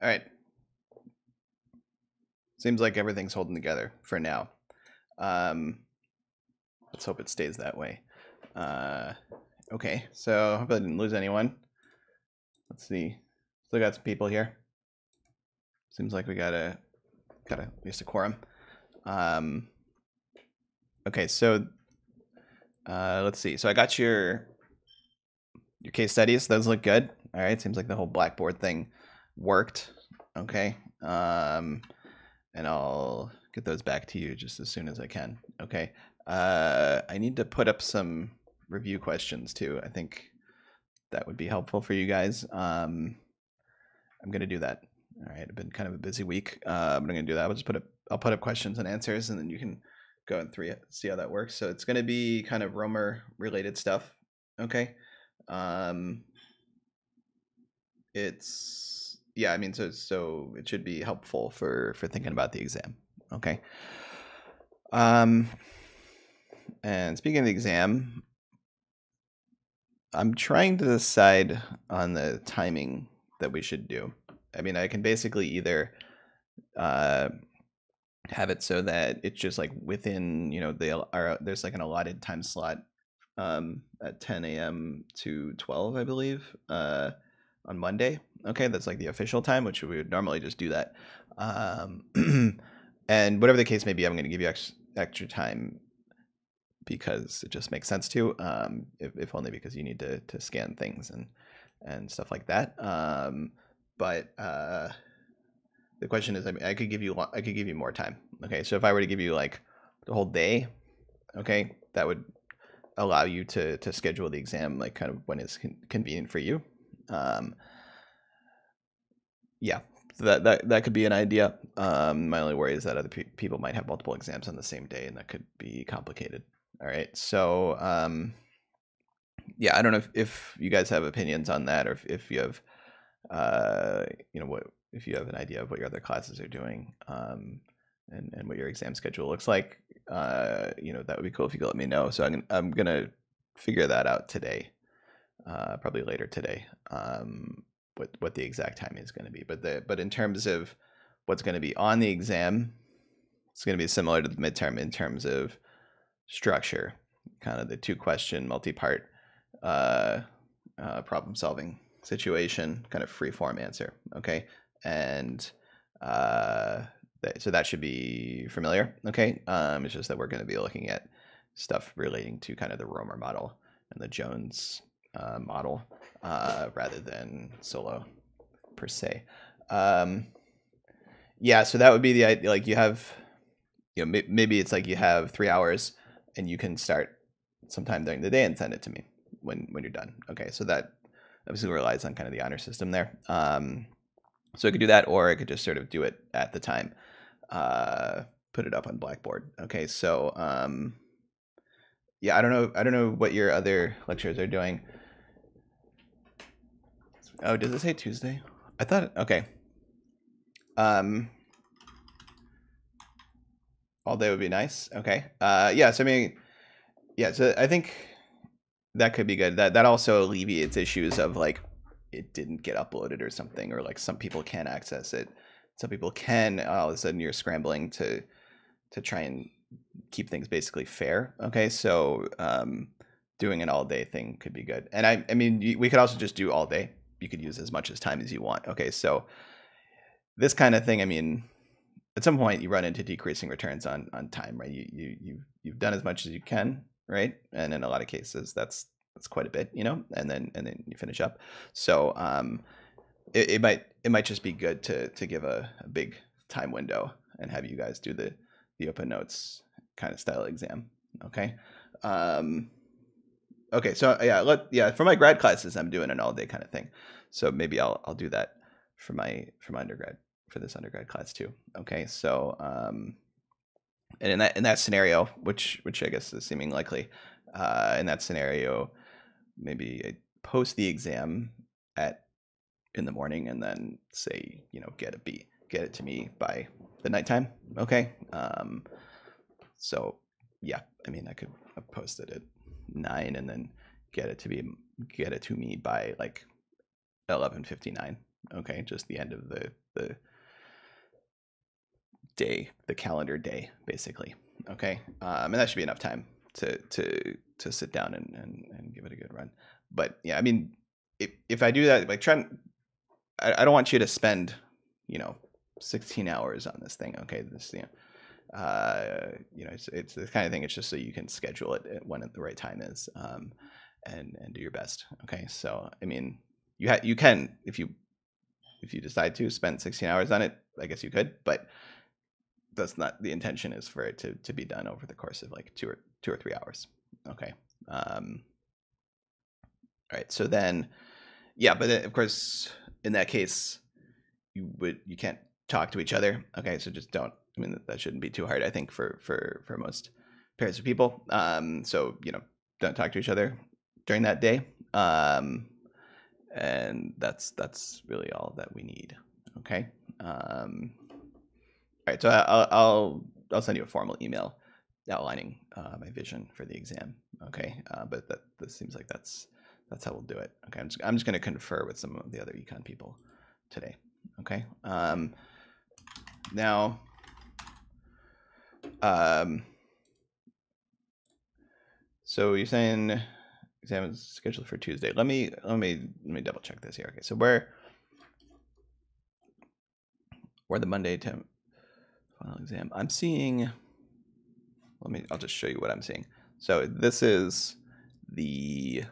All right. Seems like everything's holding together for now. Um, let's hope it stays that way. Uh, okay, so hope I didn't lose anyone. Let's see. Still got some people here. Seems like we got a got a, at least a quorum. Um, okay, so uh, let's see. So I got your your case studies. Those look good. All right. Seems like the whole Blackboard thing worked. Okay. Um, and I'll get those back to you just as soon as I can. Okay. Uh, I need to put up some review questions too. I think that would be helpful for you guys. Um, I'm gonna do that. All right. I've been kind of a busy week, uh, I'm gonna do that. I'll just put up. I'll put up questions and answers, and then you can go and three see how that works. So it's gonna be kind of Romer related stuff. Okay. Um, it's yeah. I mean, so so it should be helpful for for thinking about the exam. Okay. Um, and speaking of the exam, I'm trying to decide on the timing that we should do. I mean, I can basically either uh, have it so that it's just like within, you know, the are, there's like an allotted time slot um, at 10 a.m. to 12, I believe, uh, on Monday. Okay, that's like the official time, which we would normally just do that. Um, and whatever the case may be, I'm going to give you extra, extra time because it just makes sense to, um, if, if, only because you need to, to scan things and and stuff like that. Um, but uh, the question is, I mean, I could give you I could give you more time. Okay, so if I were to give you like the whole day, okay, that would allow you to to schedule the exam like kind of when it's con- convenient for you. Um, yeah, that that that could be an idea. Um, my only worry is that other pe- people might have multiple exams on the same day, and that could be complicated. All right, so um, yeah, I don't know if, if you guys have opinions on that, or if, if you have, uh, you know, what if you have an idea of what your other classes are doing, um, and and what your exam schedule looks like. Uh, you know, that would be cool if you could let me know. So I'm I'm gonna figure that out today, uh, probably later today. Um, what what the exact timing is going to be, but the but in terms of what's going to be on the exam, it's going to be similar to the midterm in terms of structure, kind of the two question multi part uh, uh, problem solving situation, kind of free form answer. Okay, and uh, so that should be familiar. Okay, um, it's just that we're going to be looking at stuff relating to kind of the Romer model and the Jones uh, model uh, rather than Solow per se. Um, yeah, so that would be the idea. Like you have, you know, maybe it's like you have three hours and you can start sometime during the day and send it to me when when you're done. Okay, so that obviously relies on kind of the honor system there. Um, so I could do that, or I could just sort of do it at the time, uh, put it up on Blackboard. Okay, so um, yeah, I don't know, I don't know what your other lecturers are doing. Oh, does it say Tuesday? I thought okay. Um, all day would be nice. Okay. Uh, yeah. So I mean, yeah. So I think that could be good. That that also alleviates issues of like it didn't get uploaded or something, or like some people can't access it. Some people can. All of a sudden, you're scrambling to to try and keep things basically fair. Okay, so um, doing an all day thing could be good. And I, I mean, we could also just do all day. You could use as much as time as you want. Okay, so this kind of thing. I mean, at some point, you run into decreasing returns on on time, right? You you you you've done as much as you can, right? And in a lot of cases, that's that's quite a bit, you know. And then and then you finish up. So um, it, it might it might just be good to to give a, a big time window and have you guys do the the open notes kind of style exam. Okay. Um, okay. So yeah, let yeah for my grad classes, I'm doing an all day kind of thing. So maybe I'll I'll do that for my for my undergrad for this undergrad class too. Okay. So um, and in that in that scenario, which which I guess is seeming likely, uh, in that scenario, maybe I post the exam at in the morning and then say you know get a B, get it to me by the nighttime. Okay. Um, so yeah, I mean I could post it at nine and then get it to be get it to me by like eleven fifty nine. Okay, just the end of the the day, the calendar day, basically. Okay, um, and that should be enough time to to to sit down and and, and give it a good run. But yeah, I mean, if if I do that, like try, I, I don't want you to spend, you know, 16 hours on this thing. Okay, this you know, uh, you know, it's it's the kind of thing. It's just so you can schedule it when the right time is, um, and and do your best. Okay, so I mean, you ha- you can if you if you decide to spend 16 hours on it, I guess you could, but that's not the intention is for it to to be done over the course of like two or two or three hours. Okay. Um, all right. So then, yeah, but of course, in that case, you would you can't talk to each other. Okay, so just don't. I mean, that shouldn't be too hard. I think for for for most pairs of people. Um, so you know, don't talk to each other during that day. Um, and that's that's really all that we need. Okay. Um, all right. So I'll I'll I'll send you a formal email outlining uh, my vision for the exam. Okay. Uh, but that this seems like that's that's how we'll do it. Okay. I'm just I'm just going to confer with some of the other econ people today. Okay. Um, now, um, so you're saying exam is scheduled for Tuesday. Let me let me let me double check this here. Okay, so where where the Monday to final exam? I'm seeing. Let me. I'll just show you what I'm seeing. So this is the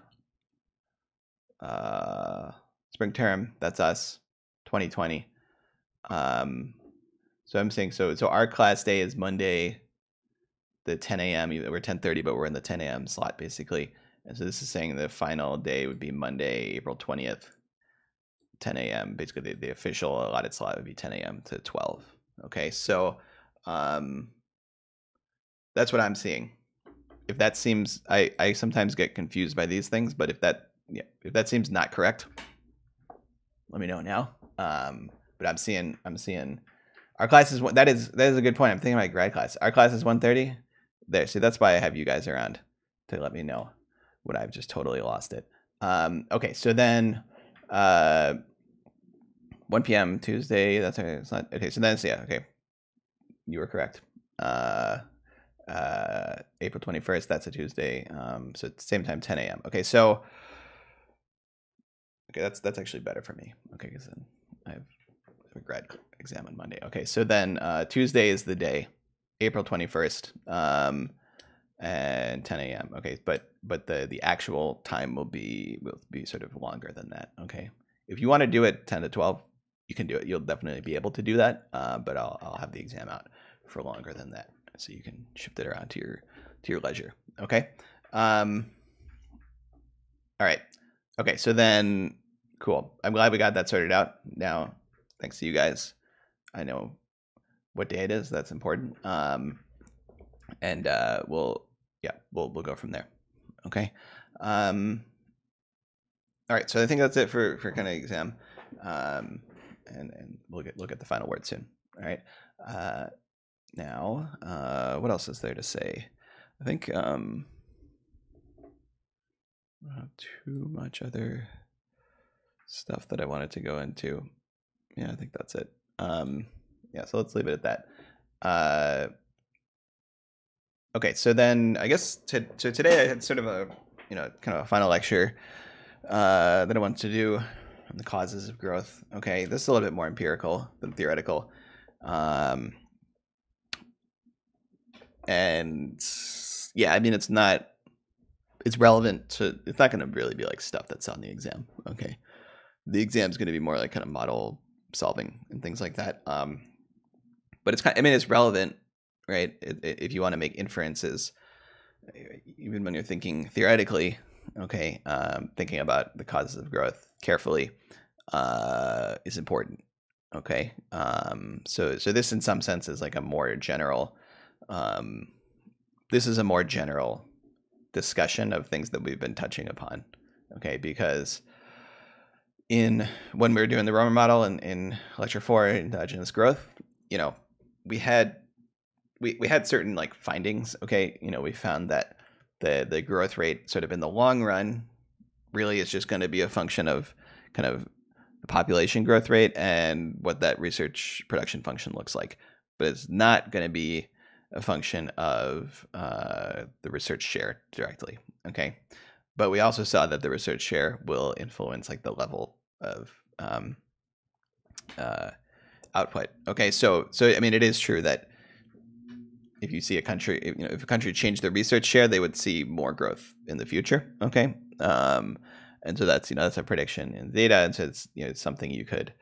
uh, spring term. That's us, 2020. Um, so I'm saying so. So our class day is Monday, the 10 a.m. We're 10:30, but we're in the 10 a.m. slot basically. And so this is saying the final day would be Monday, April 20th, 10 a.m. Basically, the, the official allotted slot would be 10 a.m. to 12. Okay, so um, that's what I'm seeing. If that seems, I, I sometimes get confused by these things, but if that yeah, if that seems not correct, let me know now. Um, but I'm seeing I'm seeing our class is one that is that is a good point. I'm thinking about grad class. Our class is 130. There, see that's why I have you guys around to let me know when I've just totally lost it. Um, okay, so then uh, 1 p.m. Tuesday. That's okay. It's not okay. So then, yeah, okay, you were correct. Uh, uh, April 21st. That's a Tuesday. Um, so same time, 10 a.m. Okay, so okay, that's that's actually better for me. Okay, because then I have a grad exam on Monday. Okay, so then uh, Tuesday is the day, April 21st. Um, and 10 a.m. Okay, but but the the actual time will be will be sort of longer than that. Okay, if you want to do it 10 to 12, you can do it. You'll definitely be able to do that. Uh, but I'll I'll have the exam out for longer than that, so you can shift it around to your to your leisure. Okay. Um. All right. Okay. So then, cool. I'm glad we got that sorted out. Now, thanks to you guys, I know what day it is. That's important. Um and uh, we'll yeah we'll we'll go from there. Okay. Um, all right. So I think that's it for for kind of exam, um, and and we'll get look at the final word soon. All right. Uh, now, uh, what else is there to say? I think um, I don't have too much other stuff that I wanted to go into. Yeah, I think that's it. Um, yeah, so let's leave it at that. Uh, Okay, so then I guess to, so today I had sort of a you know kind of a final lecture uh, that I wanted to do on the causes of growth. Okay, this is a little bit more empirical than theoretical, um, and yeah, I mean it's not it's relevant to it's not going to really be like stuff that's on the exam. Okay, the exam is going to be more like kind of model solving and things like that. Um, but it's kind. Of, I mean, it's relevant right? If you want to make inferences, even when you're thinking theoretically, okay, um, thinking about the causes of growth carefully uh, is important. Okay, um, so so this in some sense is like a more general. Um, this is a more general discussion of things that we've been touching upon. Okay, because in when we were doing the Romer model in, in lecture four, endogenous growth, you know, we had we, we had certain like findings. Okay, you know, we found that the the growth rate sort of in the long run really is just going to be a function of kind of the population growth rate and what that research production function looks like. But it's not going to be a function of uh, the research share directly. Okay, but we also saw that the research share will influence like the level of um, uh, output. Okay, so so I mean, it is true that if you see a country, you know, if a country changed their research share, they would see more growth in the future. Okay, um, and so that's you know that's a prediction in data, and so it's you know it's something you could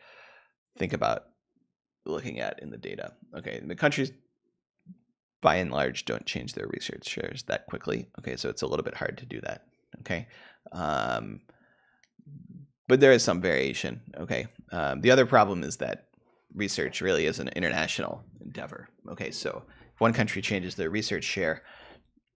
think about looking at in the data. Okay, the countries by and large don't change their research shares that quickly. Okay, so it's a little bit hard to do that. Okay, um, but there is some variation. Okay, um, the other problem is that research really is an international endeavor. Okay, so if one country changes their research share,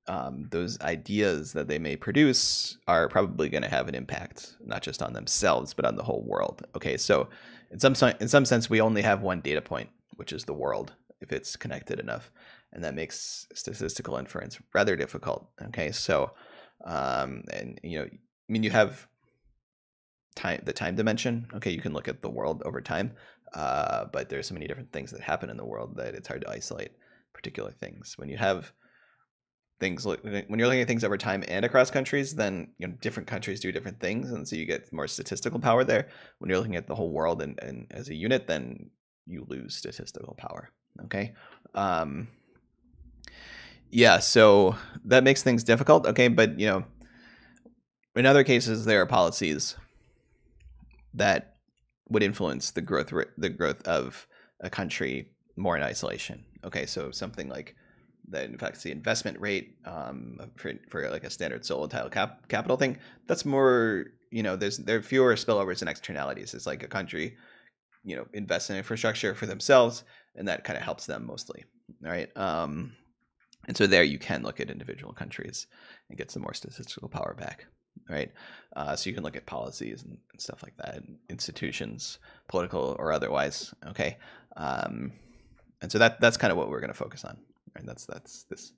um, those ideas that they may produce are probably going to have an impact not just on themselves but on the whole world. Okay, so in some in some sense, we only have one data point, which is the world, if it's connected enough, and that makes statistical inference rather difficult. Okay, so um, and you know, I mean, you have time the time dimension. Okay, you can look at the world over time, uh, but there's so many different things that happen in the world that it's hard to isolate particular things. When you have things like when you're looking at things over time and across countries then you know different countries do different things and so you get more statistical power there when you're looking at the whole world and, and as a unit then you lose statistical power okay um yeah so that makes things difficult okay but you know in other cases there are policies that would influence the growth the growth of a country more in isolation okay so something like that in fact the investment rate um, for, for like a standard volatile cap, capital thing that's more you know there's there are fewer spillovers and externalities. It's like a country you know invests in infrastructure for themselves and that kind of helps them mostly right? Um, and so there you can look at individual countries and get some more statistical power back right uh, so you can look at policies and, and stuff like that institutions political or otherwise okay um, and so that that's kind of what we're going to focus on Right? That's that's this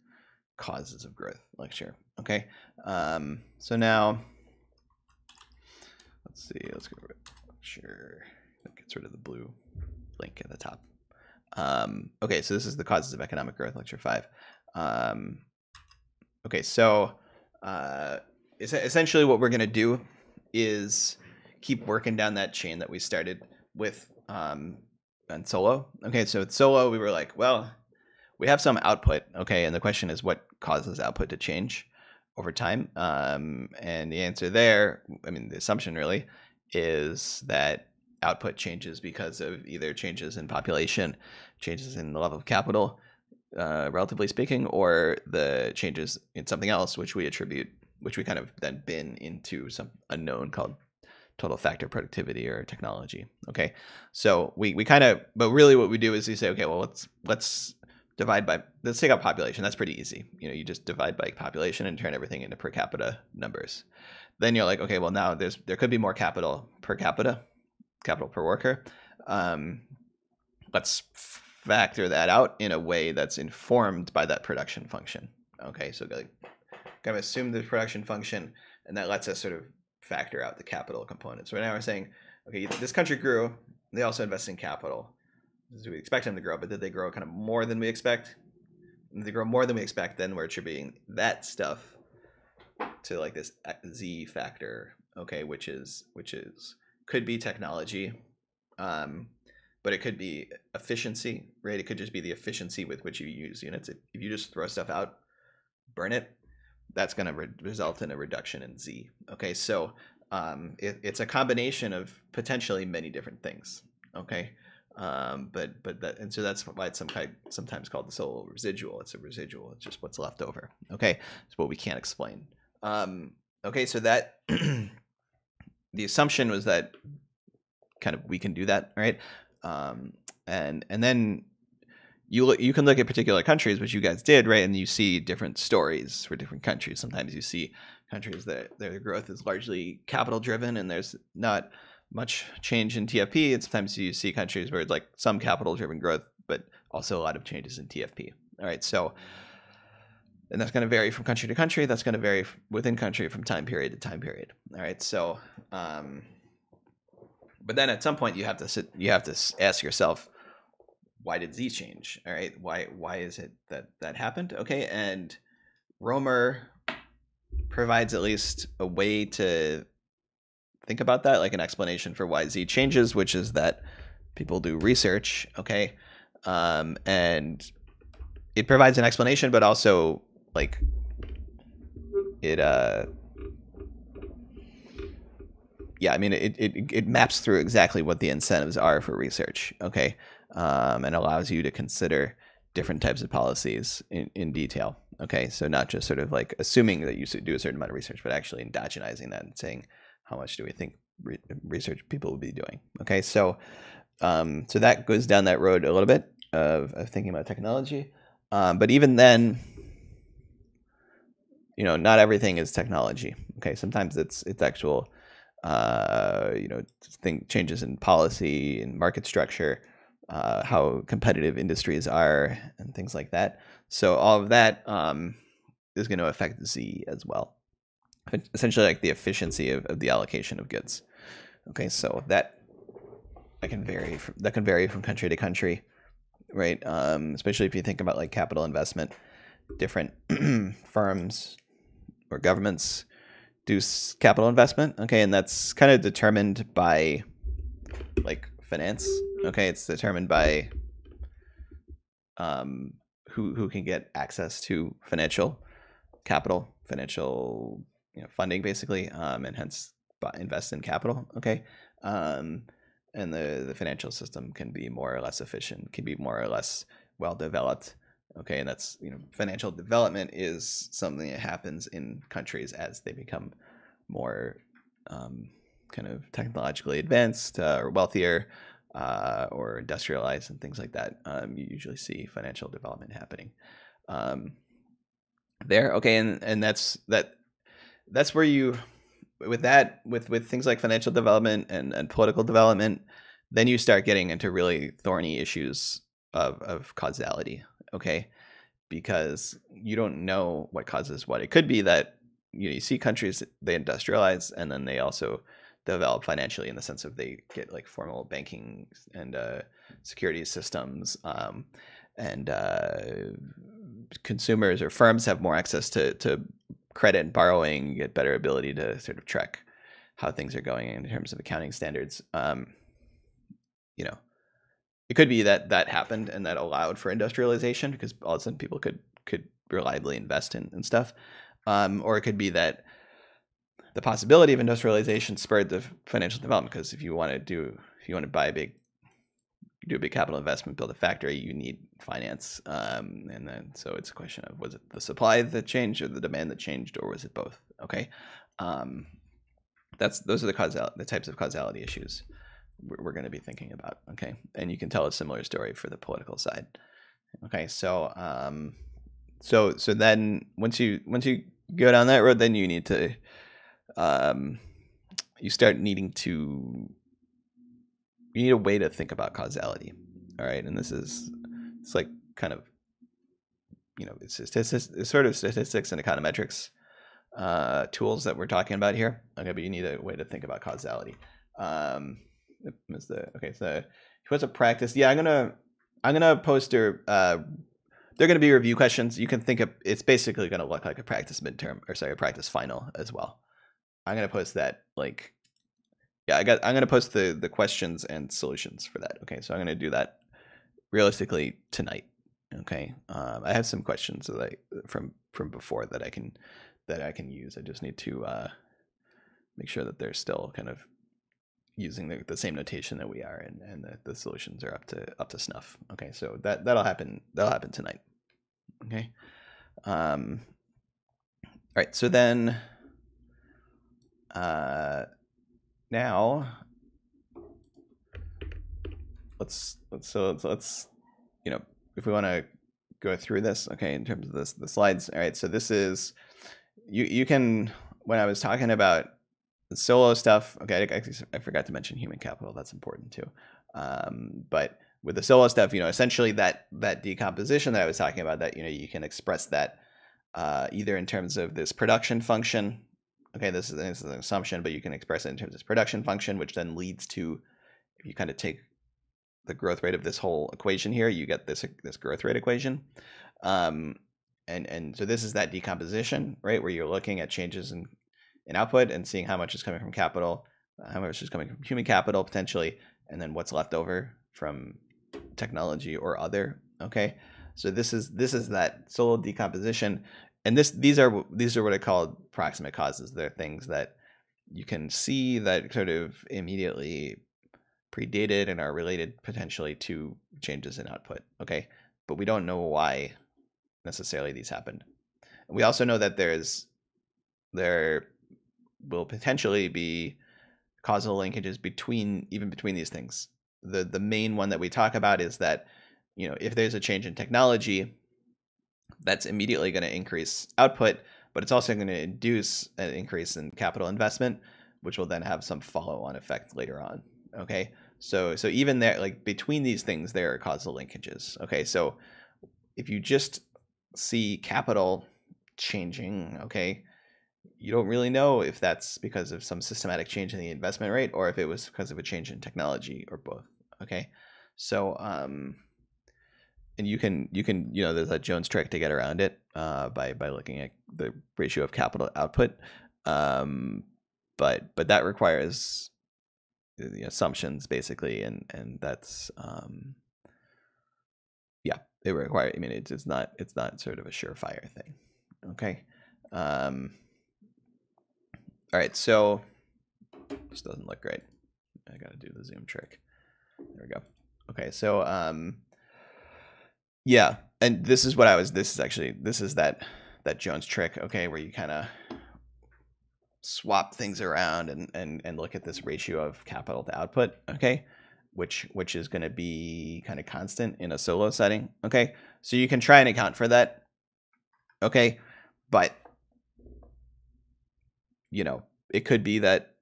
causes of growth lecture. Okay. Um, so now let's see. Let's go. Sure. That gets rid of the blue link at the top. Um, okay, so this is the causes of economic growth, lecture five. Um, okay, so uh, essentially what we're going to do is keep working down that chain that we started with um, on Solow. Okay, so with Solow, we were like, well, we have some output, okay, and the question is what causes output to change over time? Um, and the answer there, I mean, the assumption really is that output changes because of either changes in population, changes in the level of capital, uh, relatively speaking, or the changes in something else, which we attribute, which we kind of then bin into some unknown called total factor productivity or technology. Okay, so we we kind of, but really what we do is we say, okay, well let's let's divide by let's take out population. That's pretty easy. You know, you just divide by population and turn everything into per capita numbers. Then you're like, okay, well now there's there could be more capital per capita, capital per worker. Um, let's factor that out in a way that's informed by that production function. Okay, so like, kind of assume the production function, and that lets us sort of factor out the capital components. So right now we're saying, okay, this country grew. They also invest in capital do we expect them to grow, but did they grow kind of more than we expect? If they grow more than we expect, then we're attributing that stuff to like this z factor, okay, which is which is could be technology, um, but it could be efficiency, right? It could just be the efficiency with which you use units. If you just throw stuff out, burn it, that's going to re- result in a reduction in z. Okay, so um, it, it's a combination of potentially many different things. Okay, um, but but that and so that's why it's some kind sometimes called the Solow residual. It's a residual. It's just what's left over. Okay, it's what we can't explain. Um, okay, so that the assumption was that kind of we can do that, right? Um, and and then you look, you can look at particular countries, which you guys did, right? And you see different stories for different countries. Sometimes you see countries that their growth is largely capital driven, and there's not much change in TFP. And sometimes you see countries where it's like some capital driven growth, but also a lot of changes in TFP. All right. So, and that's going to vary from country to country. That's going to vary within country from time period to time period. All right. So, um, but then at some point you have to sit you have to ask yourself why did z change? All right? Why why is it that that happened? Okay and romer provides at least a way to think about that like an explanation for why z changes which is that people do research okay? Um, and it provides an explanation but also like it uh yeah, I mean, it, it, it maps through exactly what the incentives are for research, okay, um, and allows you to consider different types of policies in, in detail, okay? So not just sort of like assuming that you should do a certain amount of research, but actually endogenizing that and saying, how much do we think re research people will be doing, okay? So, um, so that goes down that road a little bit of, of thinking about technology, um, but even then, you know, not everything is technology, okay? Sometimes it's it's actual uh, you know, think changes in policy and market structure, uh, how competitive industries are, and things like that. So all of that um, is going to affect Z as well. Essentially, like the efficiency of, of the allocation of goods. Okay, so that that can vary from that can vary from country to country, right? Um, especially if you think about like capital investment, different firms or governments do capital investment. Okay, and that's kind of determined by like finance. Okay, it's determined by um, who who can get access to financial capital, financial you know funding basically, um, and hence invest in capital. Okay, um, and the the financial system can be more or less efficient, can be more or less well developed okay and that's you know financial development is something that happens in countries as they become more um, kind of technologically advanced uh, or wealthier uh, or industrialized and things like that um, you usually see financial development happening. Um, there okay and and that's that that's where you with that with with things like financial development and, and political development then you start getting into really thorny issues of, of causality okay because you don't know what causes what. It could be that you, know, you see countries they industrialize and then they also develop financially in the sense of they get like formal banking and uh, security systems um, and uh, consumers or firms have more access to, to credit and borrowing get better ability to sort of track how things are going in terms of accounting standards um, you know it could be that that happened and that allowed for industrialization because all of a sudden people could could reliably invest in, in stuff. Um, or it could be that the possibility of industrialization spurred the financial development because if you want to do if you want to buy a big do a big capital investment build a factory you need finance. Um, and then so it's a question of was it the supply that changed or the demand that changed or was it both? Okay. Um, that's those are the causal the types of causality issues we're, going to be thinking about. Okay, and you can tell a similar story for the political side. Okay, so um, so so then once you once you go down that road, then you need to um, you start needing to you need a way to think about causality. All right, and this is it's like kind of you know it's, it's, it's sort of statistics and econometrics uh, tools that we're talking about here. Okay, but you need a way to think about causality. Um, is the okay? So he was a practice. Yeah, I'm gonna I'm gonna post her. Uh, they're gonna be review questions. You can think of it's basically gonna look like a practice midterm or sorry, a practice final as well. I'm gonna post that like yeah, I got I'm gonna post the the questions and solutions for that. Okay, so I'm gonna do that realistically tonight. Okay, um, I have some questions that I, from from before that I can that I can use. I just need to uh, make sure that they're still kind of using the, the same notation that we are and, and the, the solutions are up to up to snuff. Okay so that that'll happen that'll happen tonight. Okay um all right so then uh now let's let's so let's, let's you know if we want to go through this okay in terms of this the slides all right so this is you you can when i was talking about Solow stuff, okay, I, I, forgot to mention human capital. That's important too. Um, but with the Solow stuff, you know, essentially that that decomposition that I was talking about, that you know, you can express that uh, either in terms of this production function Okay, this is, this is an assumption, but you can express it in terms of production function, which then leads to if you kind of take the growth rate of this whole equation here, you get this this growth rate equation. Um, and and so this is that decomposition, right, where you're looking at changes in in output and seeing how much is coming from capital, how much is coming from human capital potentially, and then what's left over from technology or other. Okay, so this is this is that Solow decomposition, and this these are these are what I call proximate causes. They're things that you can see that sort of immediately predated and are related potentially to changes in output. Okay, but we don't know why necessarily these happened. We also know that there's there will potentially be causal linkages between even between these things. The the main one that we talk about is that you know if there's a change in technology, that's immediately going to increase output, but it's also going to induce an increase in capital investment, which will then have some follow-on effect later on. Okay, so so even there, like between these things, there are causal linkages. Okay, so if you just see capital changing, okay, you don't really know if that's because of some systematic change in the investment rate or if it was because of a change in technology or both. Okay, so um, and you can you can you know there's that Jones trick to get around it uh, by by looking at the ratio of capital output, um, but but that requires the assumptions basically, and and that's um, yeah it requires. I mean it's it's not it's not sort of a surefire thing. Okay. Um, all right, so this doesn't look great. I gotta do the zoom trick. There we go. Okay, so um, yeah, and this is what I was. This is actually this is that that Jones trick. Okay, where you kind of swap things around and and and look at this ratio of capital to output. Okay, which which is going to be kind of constant in a Solow setting. Okay, so you can try and account for that. Okay, but you know, it could be that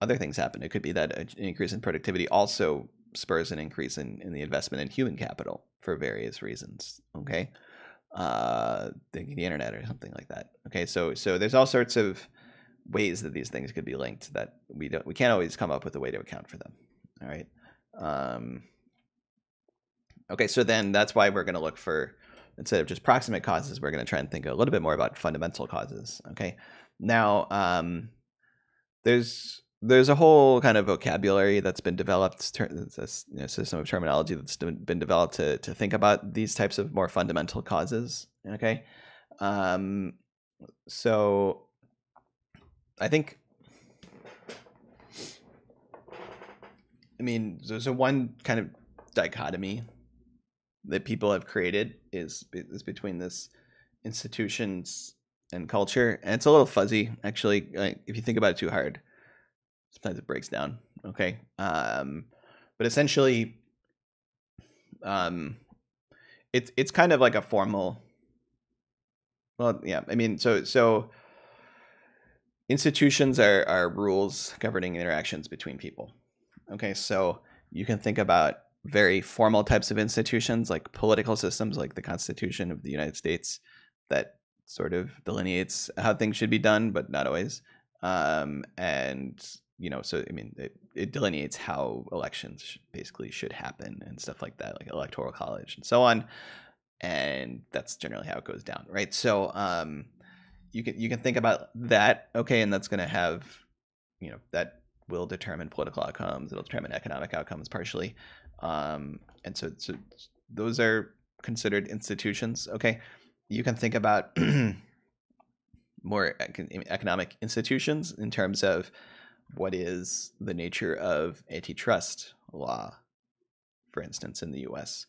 other things happen. It could be that an increase in productivity also spurs an increase in, in the investment in human capital for various reasons. Okay. Uh, the internet or something like that. Okay. So, so there's all sorts of ways that these things could be linked that we don't, we can't always come up with a way to account for them. All right. Um, okay. So then that's why we're going to look for, instead of just proximate causes, we're going to try and think a little bit more about fundamental causes. Okay. Now, um, there's there's a whole kind of vocabulary that's been developed, this you know, system of terminology that's been developed to to think about these types of more fundamental causes. Okay, um, so I think. I mean, there's a one kind of dichotomy that people have created is is between this institutions and culture, and it's a little fuzzy actually. Like, if you think about it too hard, sometimes it breaks down. Okay, um, but essentially, um, it's it's kind of like a formal. Well, yeah, I mean, so so institutions are are rules governing interactions between people. Okay, so you can think about very formal types of institutions like political systems like the Constitution of the United States that sort of delineates how things should be done, but not always. Um, and you know, so I mean, it, it delineates how elections basically should happen and stuff like that, like electoral college and so on. And that's generally how it goes down, right? So um, you can you can think about that, okay, and that's going to have, you know, that will determine political outcomes. It'll determine economic outcomes partially, um, and so so those are considered institutions, okay you can think about more economic institutions in terms of what is the nature of antitrust law, for instance, in the U.S.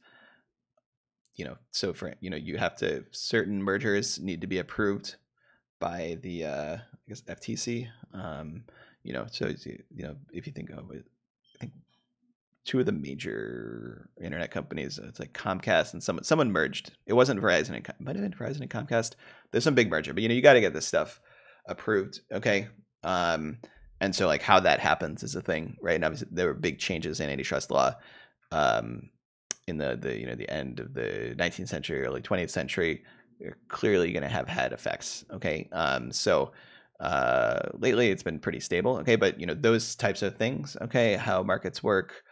You know, so for you know, you have to certain mergers need to be approved by the uh, I guess FTC. Um, you know, so you know, if you think of it, two of the major internet companies. It's like Comcast and someone someone merged. It wasn't Verizon and might have been Verizon and Comcast. There's some big merger, but you know you got to get this stuff approved. Okay. Um, and so like how that happens is a thing, right? And obviously there were big changes in antitrust law um, in the the you know the end of the 19th century, early 20th century. They're clearly going to have had effects. Okay. Um, so uh, lately it's been pretty stable. Okay, but you know those types of things. Okay, how markets work,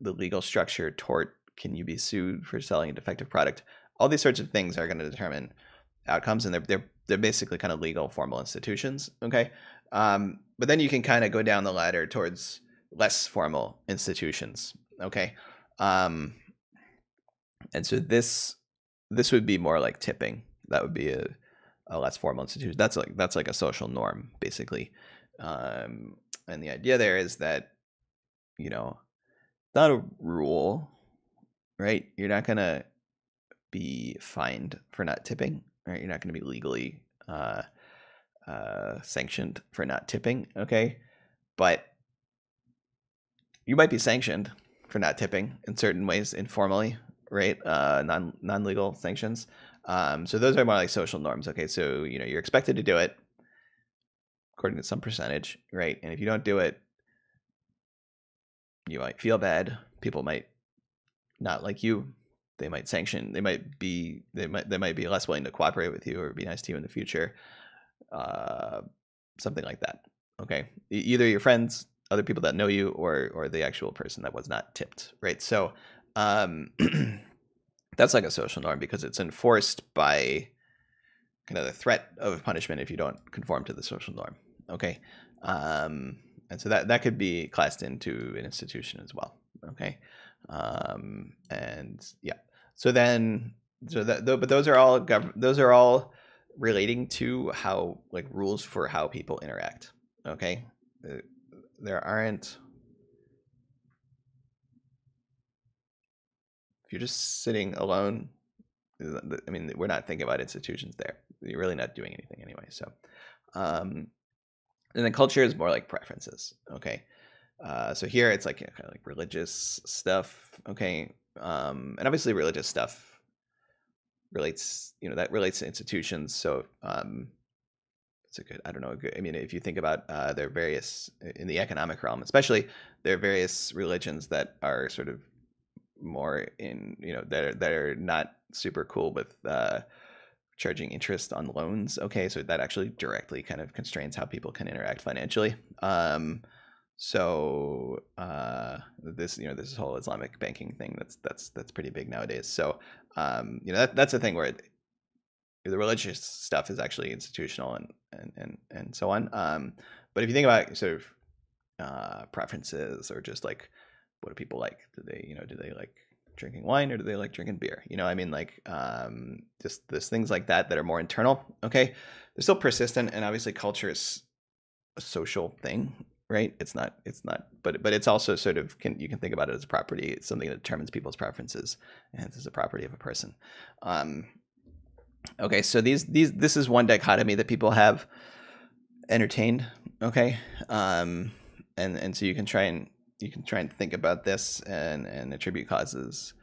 the legal structure, tort. Can you be sued for selling a defective product? All these sorts of things are going to determine outcomes, and they're they're they're basically kind of legal formal institutions. Okay, um, but then you can kind of go down the ladder towards less formal institutions. Okay, um, and so this this would be more like tipping. That would be a a less formal institution. That's like that's like a social norm, basically. Um, and the idea there is that you know, not a rule, right? You're not gonna be fined for not tipping, right? You're not gonna be legally uh, uh, sanctioned for not tipping, okay? But you might be sanctioned for not tipping in certain ways informally, right? Uh, non non legal sanctions. Um, so those are more like social norms. Okay, so you know you're expected to do it according to some percentage, right? And if you don't do it, you might feel bad. People might not like you. They might sanction. They might be. They might. They might be less willing to cooperate with you or be nice to you in the future. Uh, something like that. Okay, either your friends, other people that know you, or or the actual person that was not tipped, right? So. Um, that's like a social norm because it's enforced by kind of the threat of punishment if you don't conform to the social norm. Okay. Um, and so that, that could be classed into an institution as well. Okay. Um, and yeah. So then, so that, though, but those are all, gov- those are all relating to how, like rules for how people interact. Okay. Uh, there aren't, if you're just sitting alone, I mean, we're not thinking about institutions there. You're really not doing anything anyway. So, um, and then culture is more like preferences. Okay. Uh, so here it's like you know, kind of like religious stuff. Okay. Um, and obviously religious stuff relates, you know, that relates to institutions. So, um, it's a good, I don't know. Good, I mean, if you think about, uh, there are various in the economic realm, especially there are various religions that are sort of more in you know that are, that are not super cool with uh, charging interest on loans. Okay, so that actually directly kind of constrains how people can interact financially. Um, so uh, this you know this whole Islamic banking thing that's that's that's pretty big nowadays. So um, you know that that's the thing where it, the religious stuff is actually institutional and and and, and so on. Um, but if you think about sort of uh, preferences or just like what do people like? Do they, you know, do they like drinking wine or do they like drinking beer? You know, I mean, like, um, just there's things like that that are more internal. Okay, they're still persistent, and obviously, culture is a social thing, right? It's not, it's not, but but it's also sort of can you can think about it as a property. It's something that determines people's preferences, and it's a property of a person. Um, okay, so these these this is one dichotomy that people have entertained. Okay, um, and and so you can try and you can try and think about this and and attribute causes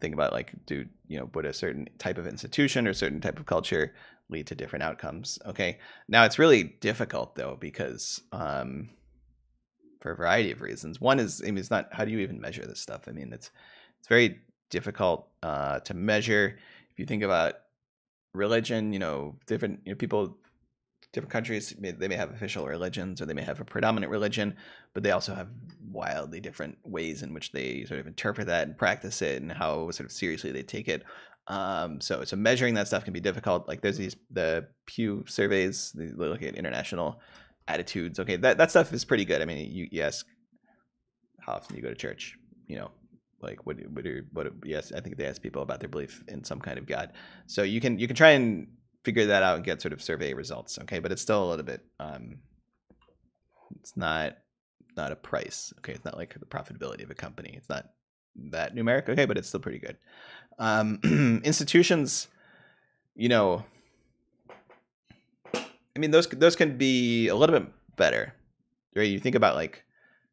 think about like do you know would a certain type of institution or certain type of culture lead to different outcomes okay? Now it's really difficult though because um for a variety of reasons. One is i mean it's not how do you even measure this stuff? I mean it's it's very difficult uh to measure. If you think about religion you know different you know people different countries they may have official religions or they may have a predominant religion but they also have wildly different ways in which they sort of interpret that and practice it and how sort of seriously they take it. Um, so so measuring that stuff can be difficult. Like there's these the pew surveys they look at international attitudes. Okay that, that stuff is pretty good. I mean you, you ask how often you go to church you know like what what are, what yes i think they ask people about their belief in some kind of god. So you can you can try and figure that out and get sort of survey results. Okay, but it's still a little bit. Um, it's not not a price. Okay, it's not like the profitability of a company. It's not that numeric. Okay, but it's still pretty good. Um, institutions, you know, I mean those those can be a little bit better, right? You think about like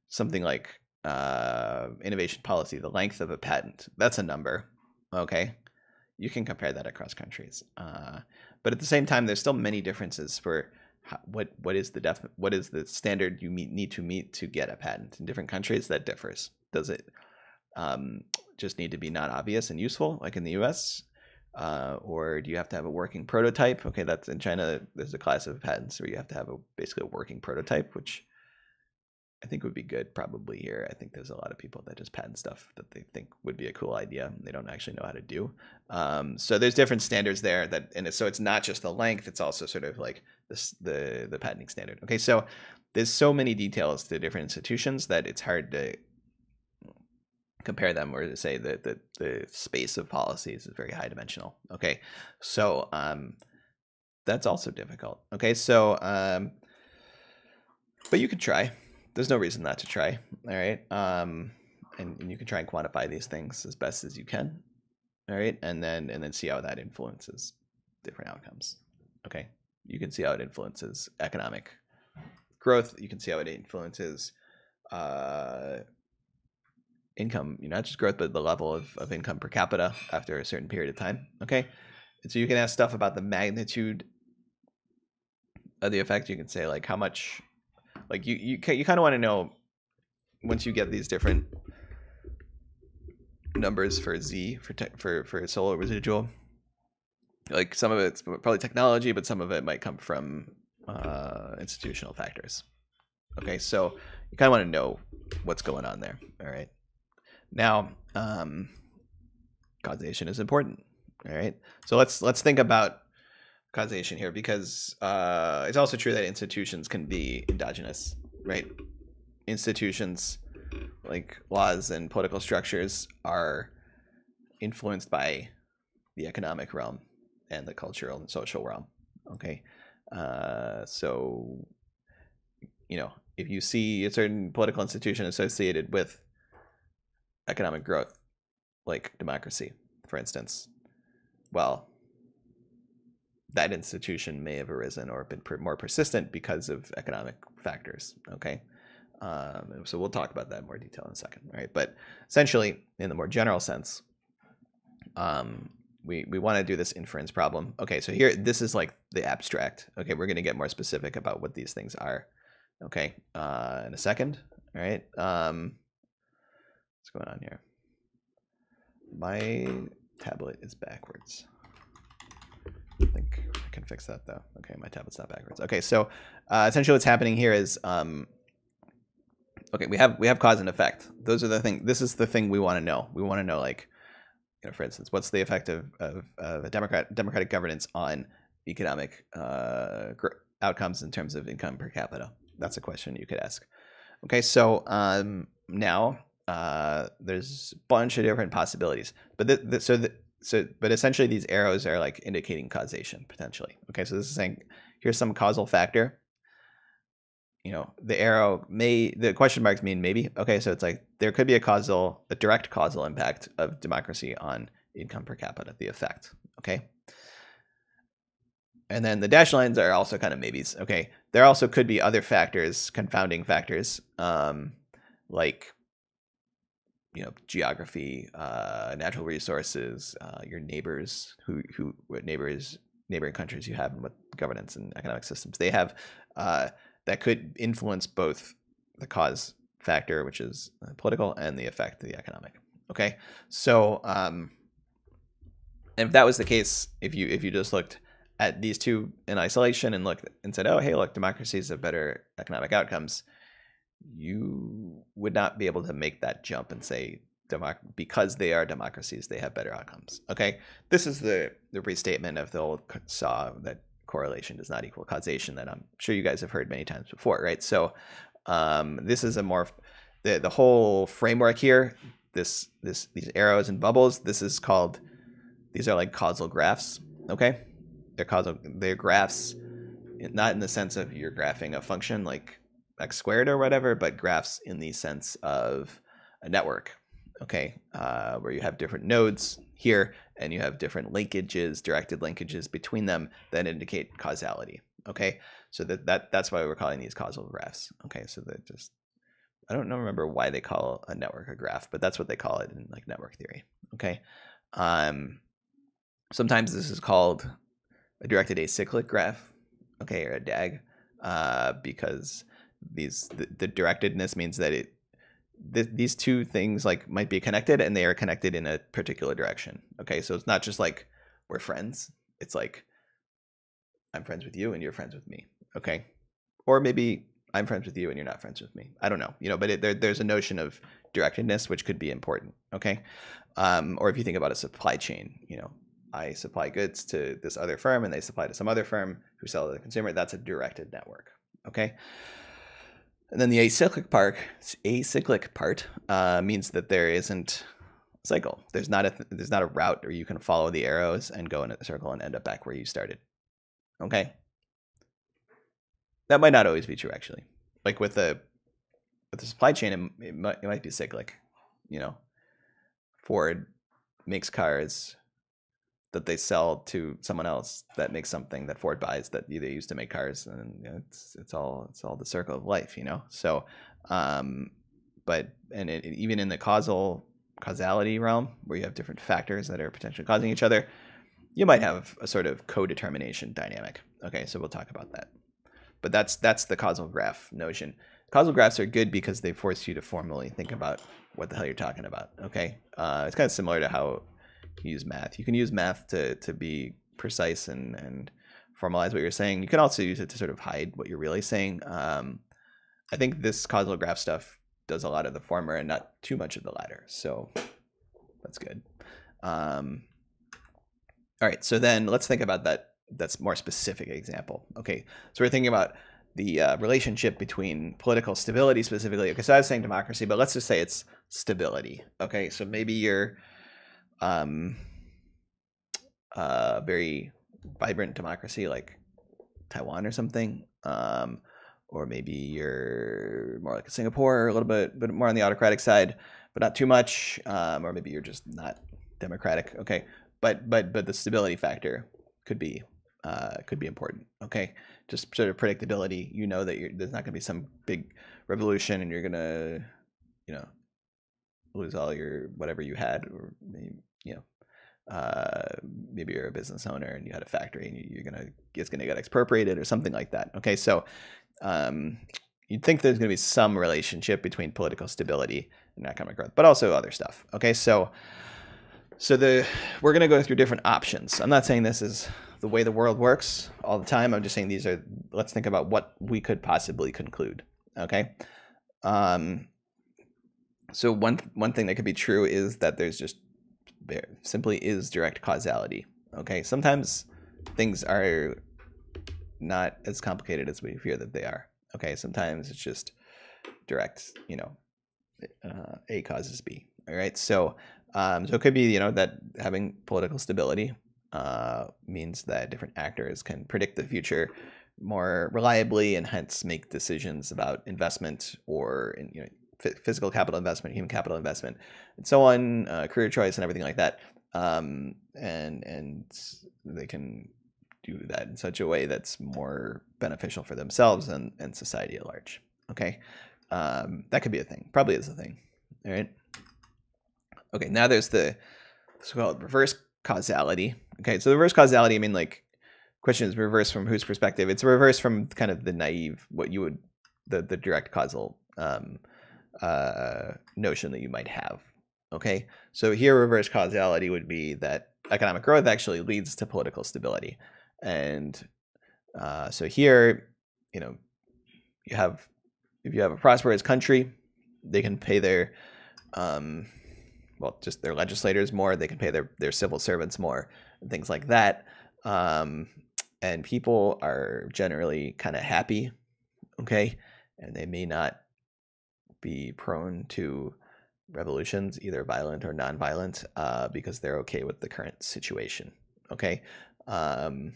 something like uh, innovation policy, the length of a patent. That's a number. Okay, you can compare that across countries. Uh, but at the same time, there's still many differences for how, what what is the def what is the standard you meet, need to meet to get a patent in different countries. That differs. Does it um, just need to be not obvious and useful, like in the U.S., Uh, or do you have to have a working prototype? Okay, that's in China. There's a class of patents where you have to have a basically a working prototype, which I think would be good probably here. I think there's a lot of people that just patent stuff that they think would be a cool idea. They don't actually know how to do. Um, so there's different standards there that, and so it's not just the length; it's also sort of like this the the patenting standard. Okay, so there's so many details to different institutions that it's hard to compare them or to say that the, the space of policies is very high dimensional. Okay, so um, that's also difficult. Okay, so um, but you could try there's no reason not to try. All right. Um, and, and you can try and quantify these things as best as you can. All right. And then, and then see how that influences different outcomes. Okay. You can see how it influences economic growth. You can see how it influences, uh, income, you know, not just growth, but the level of, of income per capita after a certain period of time. Okay. And so you can ask stuff about the magnitude of the effect. You can say like how much like you you you kind of want to know once you get these different numbers for z for te- for for Solow residual like some of it's probably technology but some of it might come from uh, institutional factors. Okay so you kind of want to know what's going on there all right now um, causation is important all right so let's let's think about causation here because uh, it's also true that institutions can be endogenous, right? Institutions like laws and political structures are influenced by the economic realm and the cultural and social realm. Okay, uh, so you know if you see a certain political institution associated with economic growth, like democracy, for instance, well, that institution may have arisen or been more persistent because of economic factors. Okay. Um, so we'll talk about that in more detail in a second, right? But essentially, in the more general sense, um, we we want to do this inference problem. Okay, so here this is like the abstract. Okay, we're going to get more specific about what these things are. Okay, uh, in a second. All right. Um, what's going on here? My tablet is backwards. Can fix that though. Okay, my tablet's not backwards. Okay, so uh, essentially what's happening here is, um, okay, we have we have cause and effect. Those are the thing. This is the thing we want to know. We want to know, like, you know, for instance, what's the effect of of, of democrat democratic governance on economic uh, outcomes in terms of income per capita? That's a question you could ask. Okay, so um, now uh, there's a bunch of different possibilities, but th- th- so the, so but essentially these arrows are like indicating causation potentially. Okay so this is saying here's some causal factor. You know the arrow may the question marks mean maybe okay so it's like there could be a causal a direct causal impact of democracy on income per capita the effect okay? And then the dash lines are also kind of maybes okay? There also could be other factors confounding factors um like you know geography, uh, natural resources, uh, your neighbors, who who what neighbors neighboring countries you have, and what governance and economic systems they have, uh, that could influence both the cause factor, which is uh, political, and the effect, of the economic. Okay, so um, if that was the case, if you if you just looked at these two in isolation and looked and said, oh hey, look, democracies have better economic outcomes you would not be able to make that jump and say democ- because they are democracies they have better outcomes okay? This is the the restatement of the old saw that correlation does not equal causation that i'm sure you guys have heard many times before right? So um, this is a more the, the whole framework here this this these arrows and bubbles this is called these are like causal graphs okay? They're causal they're graphs not in the sense of you're graphing a function like x squared or whatever, but graphs in the sense of a network, okay, uh, where you have different nodes here and you have different linkages, directed linkages between them that indicate causality, okay? So that, that that's why we're calling these causal graphs, okay? So that just, I don't know, remember why they call a network a graph, but that's what they call it in like network theory, okay? Um, sometimes this is called a directed acyclic graph, okay, or a DAG, uh, because these the, the directedness means that it th- these two things like might be connected and they are connected in a particular direction okay so it's not just like we're friends. It's like I'm friends with you and you're friends with me. Okay. Or maybe I'm friends with you and you're not friends with me. I don't know, you know, but it, there, there's a notion of directedness which could be important. Okay. Um, or if you think about a supply chain, you know, I supply goods to this other firm and they supply to some other firm who sell to the consumer. That's a directed network. Okay. And then the acyclic part, acyclic part uh, means that there isn't cycle. There's not a there's not a route where you can follow the arrows and go in a circle and end up back where you started. Okay. That might not always be true, actually. Like with the with the supply chain, it, it might it might be cyclic. You know, Ford makes cars that they sell to someone else that makes something that Ford buys that they use to make cars, and it's it's all it's all the circle of life, you know. So, um, but and it, even in the causal causality realm, where you have different factors that are potentially causing each other, you might have a sort of co-determination dynamic. Okay, so we'll talk about that. But that's that's the causal graph notion. Causal graphs are good because they force you to formally think about what the hell you're talking about. Okay, uh, it's kind of similar to how use math. You can use math to to be precise and and formalize what you're saying. You can also use it to sort of hide what you're really saying. Um, I think this causal graph stuff does a lot of the former and not too much of the latter. So that's good. Um, all right, so then let's think about that. That's more specific example. Okay, so we're thinking about the uh, relationship between political stability specifically. Okay, so I was saying democracy, but let's just say it's stability. Okay, so maybe you're um, uh, very vibrant democracy like Taiwan or something, um, or maybe you're more like Singapore, a little bit, but more on the autocratic side, but not too much, um, or maybe you're just not democratic. Okay, but but but the stability factor could be uh, could be important. Okay, just sort of predictability. You know that there's not going to be some big revolution, and you're gonna, you know, lose all your whatever you had, or you know, uh, maybe you're a business owner and you had a factory and you're gonna it's gonna get expropriated or something like that. Okay, so um, you'd think there's gonna be some relationship between political stability and economic growth, but also other stuff. Okay, so so the we're gonna go through different options. I'm not saying this is the way the world works all the time. I'm just saying these are. Let's think about what we could possibly conclude. Okay. Um, so one one thing that could be true is that there's just there simply is direct causality. Okay, sometimes things are not as complicated as we fear that they are. Okay, sometimes it's just direct. You know, uh, A causes B. All right, so um, so it could be you know that having political stability uh, means that different actors can predict the future more reliably and hence make decisions about investment or you know physical capital investment, human capital investment, and so on, uh, career choice, and everything like that. Um, and and they can do that in such a way that's more beneficial for themselves and, and society at large. Okay, um, that could be a thing. Probably is a thing. All right. Okay, now there's the so-called reverse causality. Okay, so reverse causality, I mean, like, question is reverse from whose perspective? It's reverse from kind of the naive, what you would, the the direct causal um, uh, notion that you might have. Okay, so here reverse causality would be that economic growth actually leads to political stability, and uh, so here, you know, you have if you have a prosperous country, they can pay their um, well, just their legislators more. They can pay their their civil servants more, and things like that. Um, and people are generally kind of happy, okay, and they may not be prone to revolutions, either violent or nonviolent, uh, because they're okay with the current situation. Okay, um,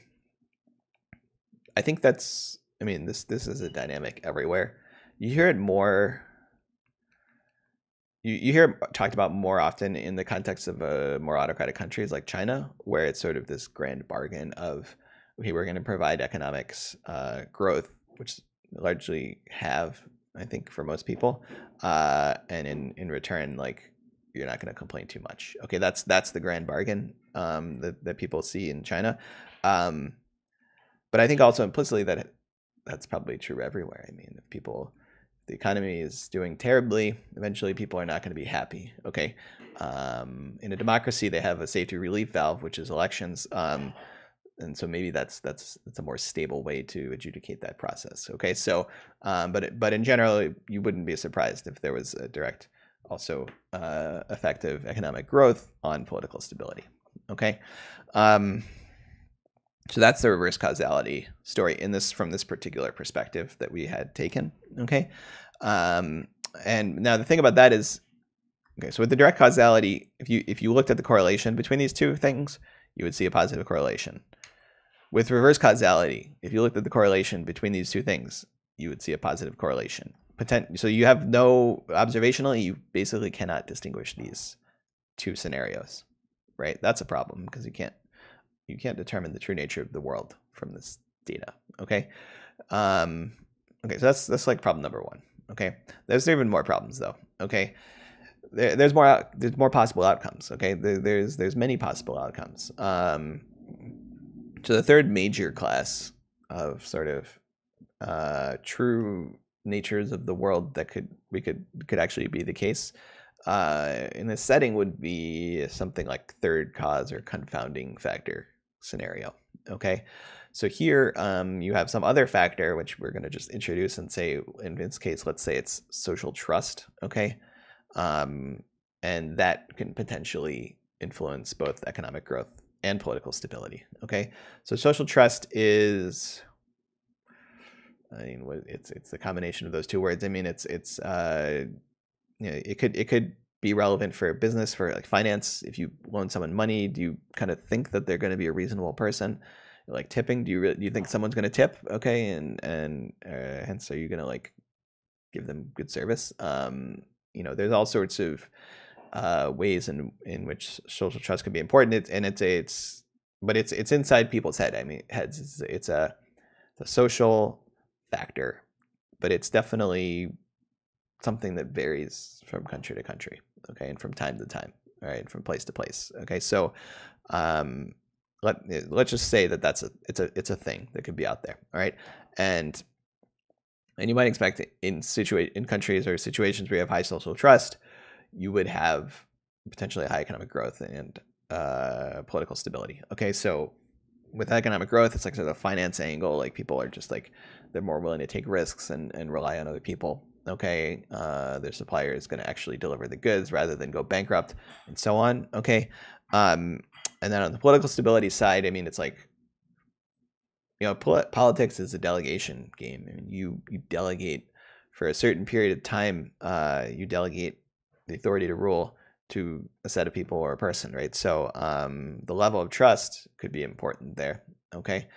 I think that's. I mean, this this is a dynamic everywhere. You hear it more. You, you hear it talked about more often in the context of uh, more autocratic countries like China, where it's sort of this grand bargain of, okay, we're going to provide economics uh, growth, which largely have I think for most people. Uh, and in in return, like you're not going to complain too much. Okay, that's that's the grand bargain um, that that people see in China. Um, but I think also implicitly that that's probably true everywhere. I mean, if people the economy is doing terribly, eventually people are not going to be happy. Okay, Um, in a democracy, they have a safety relief valve, which is elections. And so maybe that's that's that's a more stable way to adjudicate that process. Okay, so um, but but in general, you wouldn't be surprised if there was a direct, also uh, effective economic growth on political stability. Okay, um, so that's the reverse causality story in this from this particular perspective that we had taken. Okay, um, and now the thing about that is, okay, so with the direct causality, if you if you looked at the correlation between these two things, you would see a positive correlation. With reverse causality, if you looked at the correlation between these two things, you would see a positive correlation. Potent- so you have no observationally, you basically cannot distinguish these two scenarios, right? That's a problem because you can't you can't determine the true nature of the world from this data. Okay, um, okay, so that's that's like problem number one. Okay, there's even more problems though. Okay, there, there's more there's more possible outcomes. Okay, there, there's there's many possible outcomes. Um, so the third major class of sort of uh, true natures of the world that could we could could actually be the case uh, in this setting would be something like third cause or confounding factor scenario. Okay, so here um, you have some other factor which we're going to just introduce and say in this case, let's say it's social trust. Okay, um, and that can potentially influence both economic growth and political stability. Okay, so social trust is, I mean, it's it's the combination of those two words. I mean, it's it's uh, you know, it could it could be relevant for business for like finance. If you loan someone money, do you kind of think that they're going to be a reasonable person? Like tipping, do you really, do you think someone's going to tip? Okay, and and uh, hence are you going to like give them good service? Um, you know, there's all sorts of uh, ways in in which social trust can be important. And it's a, it's but it's it's inside people's head. I mean, heads. It's, it's a, it's a social factor, but it's definitely something that varies from country to country. Okay, and from time to time. Right, from place to place. Okay, so um, let let's just say that that's a it's a it's a thing that could be out there. All right, and and you might expect in situate in countries or situations where you have high social trust you would have potentially high economic growth and uh, political stability. Okay, so with economic growth, it's like sort of the finance angle. Like people are just like they're more willing to take risks and, and rely on other people. Okay, uh, their supplier is going to actually deliver the goods rather than go bankrupt and so on. Okay, um, and then on the political stability side, I mean, it's like you know, pol- politics is a delegation game. I mean, you you delegate for a certain period of time. Uh, you delegate the authority to rule to a set of people or a person, right? So um, the level of trust could be important there. Okay.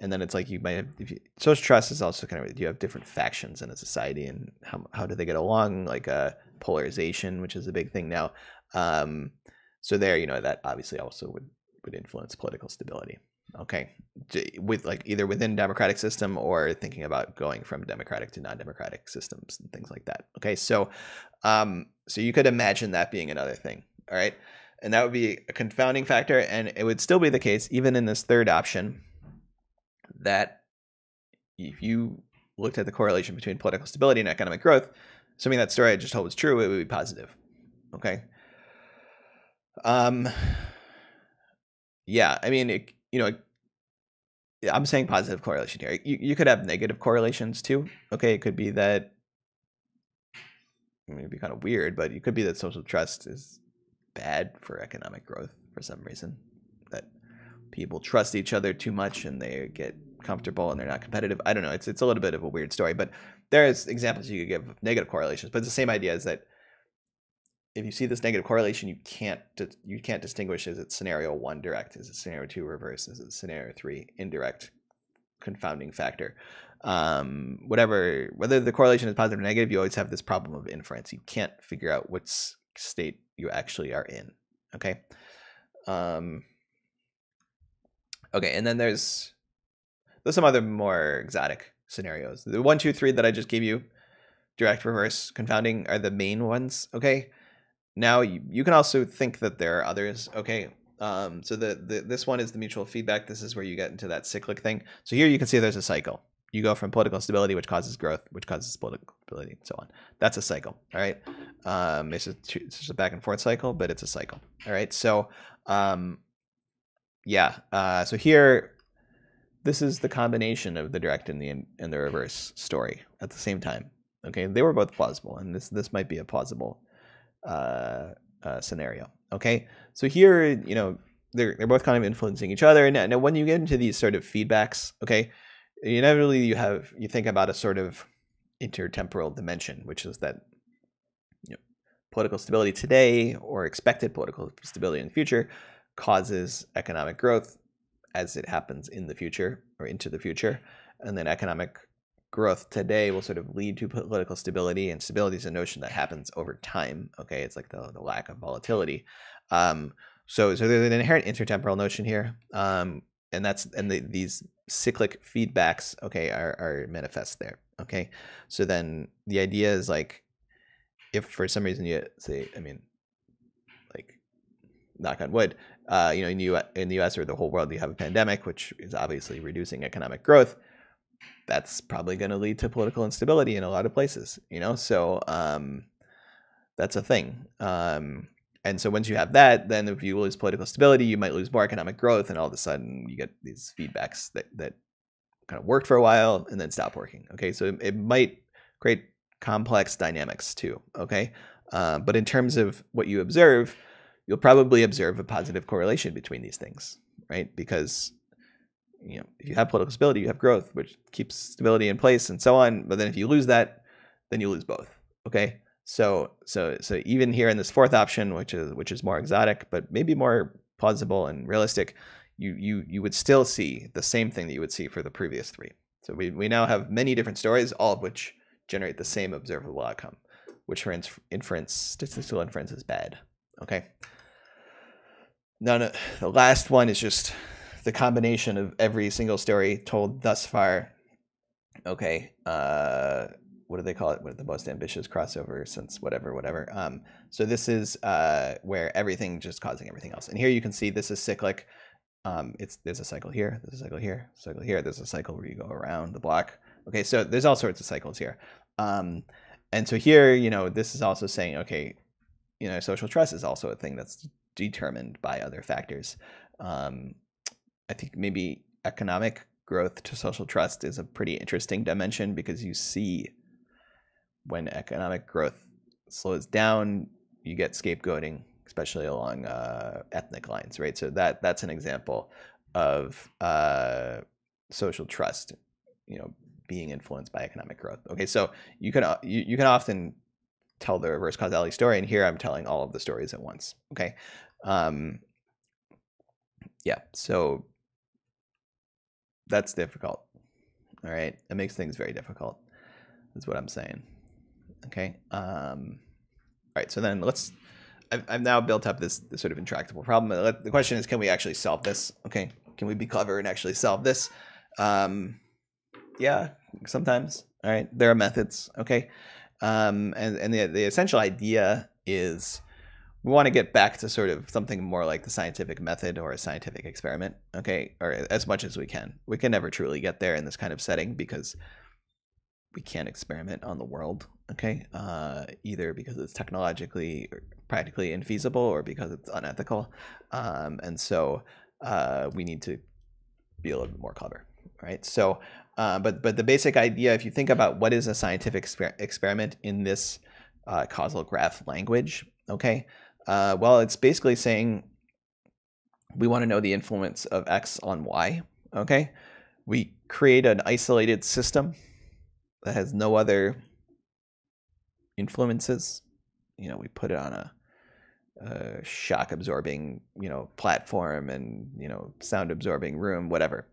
And then it's like you might have if you, social trust is also kind of you have different factions in a society and how how do they get along? Like uh, polarization, which is a big thing now. Um, so there, you know, that obviously also would would influence political stability. Okay, with like either within democratic system or thinking about going from democratic to non-democratic systems and things like that. Okay, so um, so you could imagine that being another thing. All right, and that would be a confounding factor, and it would still be the case even in this third option that if you looked at the correlation between political stability and economic growth, assuming that story I just told was true, it would be positive. Okay. Um. Yeah, I mean, it, you know, I'm saying positive correlation here. You, you could have negative correlations too. Okay, it could be that It'd be kind of weird, but it could be that social trust is bad for economic growth for some reason. That people trust each other too much and they get comfortable and they're not competitive. I don't know. It's it's a little bit of a weird story, but there's examples you could give of negative correlations. But it's the same idea is that if you see this negative correlation, you can't you can't distinguish is it scenario one direct, is it scenario two reverse, is it scenario three indirect, confounding factor. Um, whatever, whether the correlation is positive or negative, you always have this problem of inference. You can't figure out which state you actually are in. Okay. Um, okay, and then there's there's some other more exotic scenarios. The one, two, three that I just gave you, direct, reverse, confounding, are the main ones. Okay now you, you can also think that there are others. Okay, um, so the, the this one is the mutual feedback. This is where you get into that cyclic thing. So here you can see there's a cycle. You go from political stability, which causes growth, which causes political stability, and so on. That's a cycle. All right. Um, it's, a, it's just a back and forth cycle, but it's a cycle. All right. So, um, yeah. Uh, so here, this is the combination of the direct and the and the reverse story at the same time. Okay, they were both plausible, and this this might be a plausible uh, uh, scenario. Okay, so here, you know, they're they're both kind of influencing each other. And now, when you get into these sort of feedbacks, okay, inevitably you have you think about a sort of intertemporal dimension, which is that you know, political stability today or expected political stability in the future causes economic growth as it happens in the future or into the future, and then economic growth today will sort of lead to political stability, and stability is a notion that happens over time. Okay, it's like the, the lack of volatility. Um, so, so there's an inherent intertemporal notion here, um, and that's and the, these cyclic feedbacks, okay, are, are manifest there. Okay, so then the idea is like, if for some reason you say, I mean, like, knock on wood, uh, you know, in, U- in the U.S. or the whole world, you have a pandemic, which is obviously reducing economic growth. That's probably going to lead to political instability in a lot of places. You know, so um, that's a thing. Um, and so once you have that, then if you lose political stability, you might lose more economic growth, and all of a sudden you get these feedbacks that that kind of worked for a while and then stop working. Okay, so it, it might create complex dynamics too. Okay, uh, but in terms of what you observe, you'll probably observe a positive correlation between these things, right? Because you know if you have political stability, you have growth, which keeps stability in place and so on. But then if you lose that, then you lose both. Okay, so so so even here in this fourth option, which is which is more exotic, but maybe more plausible and realistic, you you you would still see the same thing that you would see for the previous three. So we we now have many different stories, all of which generate the same observable outcome, which for inference statistical inference is bad. Okay. Now the last one is just the combination of every single story told thus far. Okay. Uh, what do they call it? What the most ambitious crossover since whatever, whatever. Um, so this is uh, where everything just causing everything else. And here you can see this is cyclic. Um, it's there's a cycle here, there's a cycle here, cycle here. There's a cycle where you go around the block. Okay, so there's all sorts of cycles here. Um, and so here, you know, this is also saying, okay, you know, social trust is also a thing that's determined by other factors. Um, I think maybe economic growth to social trust is a pretty interesting dimension because you see when economic growth slows down, you get scapegoating, especially along uh, ethnic lines, right? So that that's an example of uh, social trust, you know, being influenced by economic growth. Okay, so you can uh, you, you can often tell the reverse causality story, and here I'm telling all of the stories at once. Okay, um, yeah, so that's difficult. All right, it makes things very difficult. Is what I'm saying. Okay. Um, all right. So then let's. I've, I've now built up this, this sort of intractable problem. The question is, can we actually solve this? Okay. Can we be clever and actually solve this? Um, yeah, sometimes. All right. There are methods. Okay. Um, and and the, the essential idea is we want to get back to sort of something more like the scientific method or a scientific experiment. Okay. Or as much as we can. We can never truly get there in this kind of setting because we can't experiment on the world okay uh, either because it's technologically practically infeasible or because it's unethical um, and so uh, we need to be a little bit more clever right? So uh, but but the basic idea if you think about what is a scientific exper- experiment in this uh, causal graph language okay uh, well it's basically saying we want to know the influence of x on y okay? We create an isolated system that has no other influences. You know, we put it on a, a shock absorbing, you know, platform and, you know, sound absorbing room, whatever.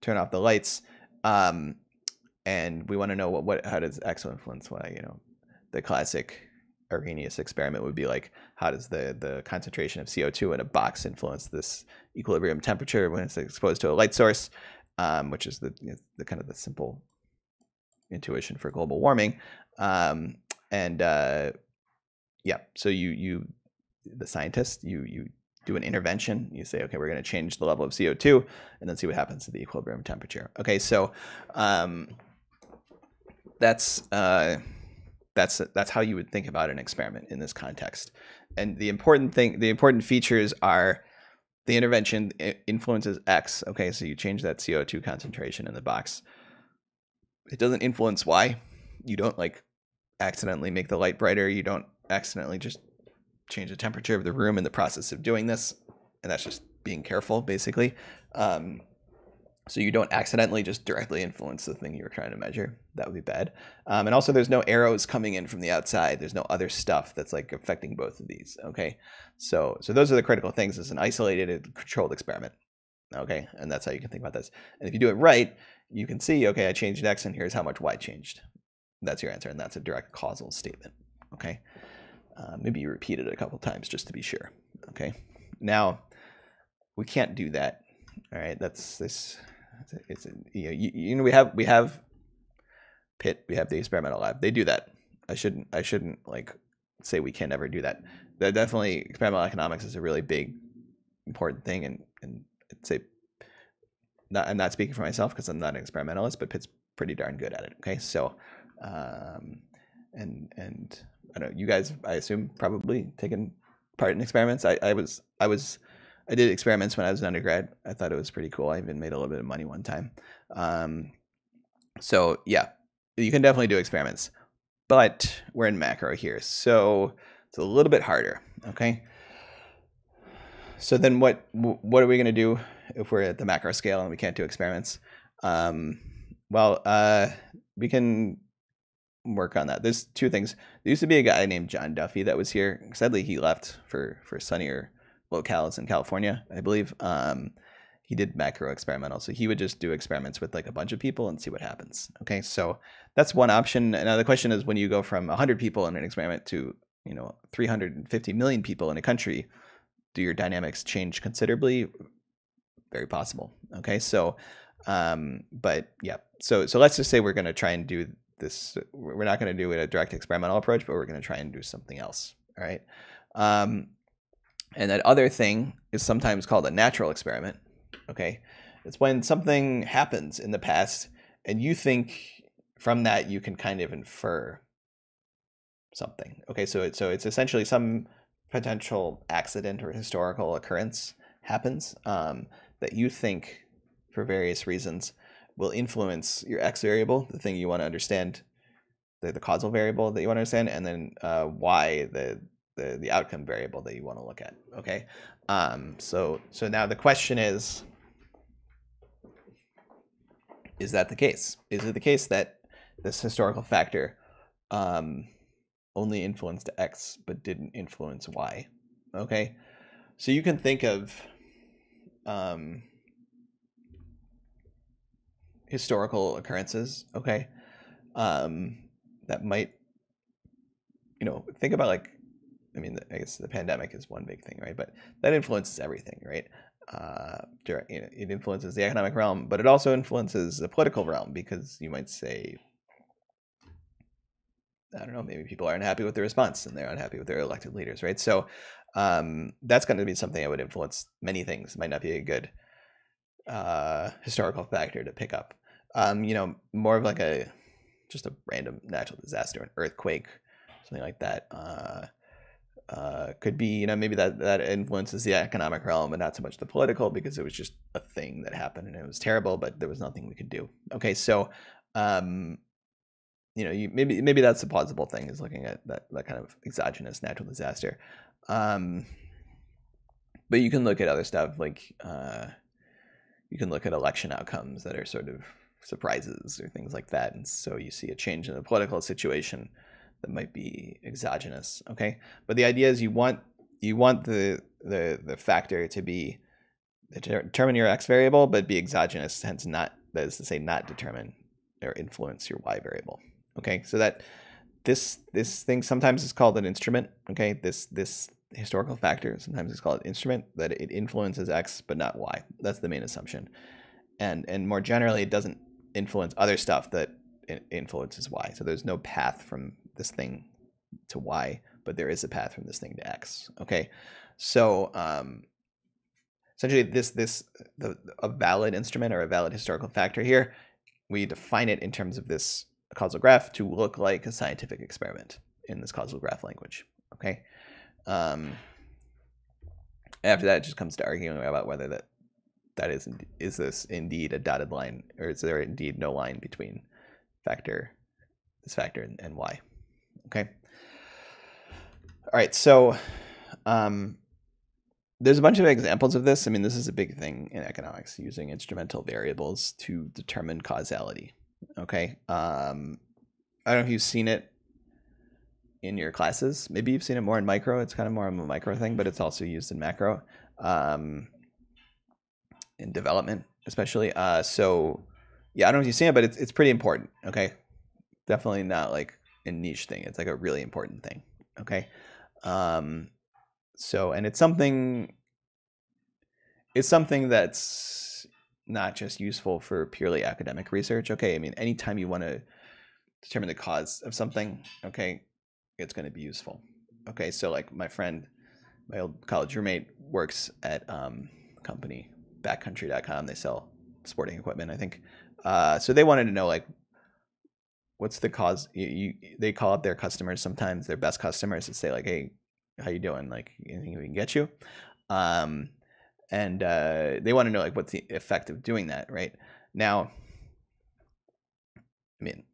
Turn off the lights. Um, and we want to know what, what, how does X influence why, you know, the classic Arrhenius experiment would be like, how does the, the concentration of CO2 in a box influence this equilibrium temperature when it's exposed to a light source, um, which is the, the kind of the simple intuition for global warming. Um, and uh, yeah, so you you the scientist you you do an intervention. You say, okay, we're going to change the level of CO2 and then see what happens to the equilibrium temperature. Okay, so um, that's uh, that's that's how you would think about an experiment in this context. And the important thing, the important features are the intervention influences X. Okay, so you change that CO2 concentration in the box. It doesn't influence Y. You don't like accidentally make the light brighter. You don't accidentally just change the temperature of the room in the process of doing this. And that's just being careful, basically. Um, so you don't accidentally just directly influence the thing you're trying to measure. That would be bad. Um, and also, there's no arrows coming in from the outside. There's no other stuff that's like affecting both of these. Okay, so so those are the critical things. It's an isolated, controlled experiment. Okay, and that's how you can think about this. And if you do it right, you can see, okay, I changed x, and here's how much y changed. That's your answer, and that's a direct causal statement. Okay, uh, maybe you repeat it a couple times just to be sure. Okay, now we can't do that. All right, that's this it's, you know, you, you know we have we have Pitt, we have the experimental lab. They do that. I shouldn't I shouldn't like say we can never do that. That definitely experimental economics is a really big important thing, and and I'd say not I'm not speaking for myself because I'm not an experimentalist, but Pitt's pretty darn good at it. Okay, so and and I don't know you guys I assume probably taken part in experiments. I, I was I was I did experiments when I was an undergrad. I thought it was pretty cool. I even made a little bit of money one time. Um, so yeah, you can definitely do experiments, but we're in macro here, so it's a little bit harder. Okay. So then what what are we going to do if we're at the macro scale and we can't do experiments? Um, well, uh, we can work on that. There's two things. There used to be a guy named John Duffy that was here. Sadly, he left for for sunnier locales in California, I believe. Um, he did macro experimental, so he would just do experiments with like a bunch of people and see what happens. Okay, so that's one option. Now the question is, when you go from 100 people in an experiment to you know 350 million people in a country, do your dynamics change considerably? Very possible. Okay, so um, but yeah, so so let's just say we're going to try and do this. We're not going to do a direct experimental approach, but we're going to try and do something else. All right. Um, and that other thing is sometimes called a natural experiment. Okay. It's when something happens in the past and you think from that you can kind of infer something. Okay, so it, so it's essentially some potential accident or historical occurrence happens um, that you think for various reasons will influence your x variable, the thing you want to understand, the, the causal variable that you want to understand, and then uh, y, the the the outcome variable that you want to look at. Okay, um, so so now the question is, is that the case? Is it the case that this historical factor um, only influenced x but didn't influence y? Okay, so you can think of um, historical occurrences. Okay, um, that might you know think about like I mean, I guess the pandemic is one big thing, right? But that influences everything, right? Uh, it influences the economic realm, but it also influences the political realm because you might say, I don't know, maybe people are unhappy with the response and they're unhappy with their elected leaders, right? So um, that's going to be something that would influence many things. It might not be a good uh, historical factor to pick up. Um, you know, more of like a just a random natural disaster, an earthquake, something like that. Uh, uh, could be you know maybe that that influences the economic realm and not so much the political because it was just a thing that happened and it was terrible but there was nothing we could do okay so um you know you maybe maybe that's a plausible thing is looking at that that kind of exogenous natural disaster um but you can look at other stuff like uh you can look at election outcomes that are sort of surprises or things like that and so you see a change in the political situation that might be exogenous. Okay, but the idea is you want you want the the the factor to be determine your x variable, but be exogenous, hence not that is to say not determine or influence your y variable. Okay, so that this this thing sometimes is called an instrument. Okay, this this historical factor sometimes it's called instrument that it influences x but not y. That's the main assumption, and and more generally, it doesn't influence other stuff that influences y. So there's no path from this thing to y, but there is a path from this thing to x. Okay, so um, essentially this this the, a valid instrument or a valid historical factor here. We define it in terms of this causal graph to look like a scientific experiment in this causal graph language. Okay. Um, after that, it just comes to arguing about whether that that is is this indeed a dotted line or is there indeed no line between factor this factor and, and y. Okay. All right. So um, there's a bunch of examples of this. I mean, this is a big thing in economics, using instrumental variables to determine causality. Okay. Um, I don't know if you've seen it in your classes. Maybe you've seen it more in micro. It's kind of more of a micro thing, but it's also used in macro, um, in development, especially. Uh, so, yeah, I don't know if you've seen it, but it's, it's pretty important. Okay. Definitely not like a niche thing. It's like a really important thing. Okay. Um, so, and it's something, it's something that's not just useful for purely academic research. Okay. I mean, anytime you want to determine the cause of something, okay, it's going to be useful. Okay. So like my friend, my old college roommate works at um, a company, backcountry.com. They sell sporting equipment, I think. Uh, so they wanted to know like, what's the cause? You, you, they call up their customers sometimes, their best customers, and say like, "Hey, how you doing? Like anything we can get you?" Um, and uh, they want to know like what's the effect of doing that, right? Now, I mean,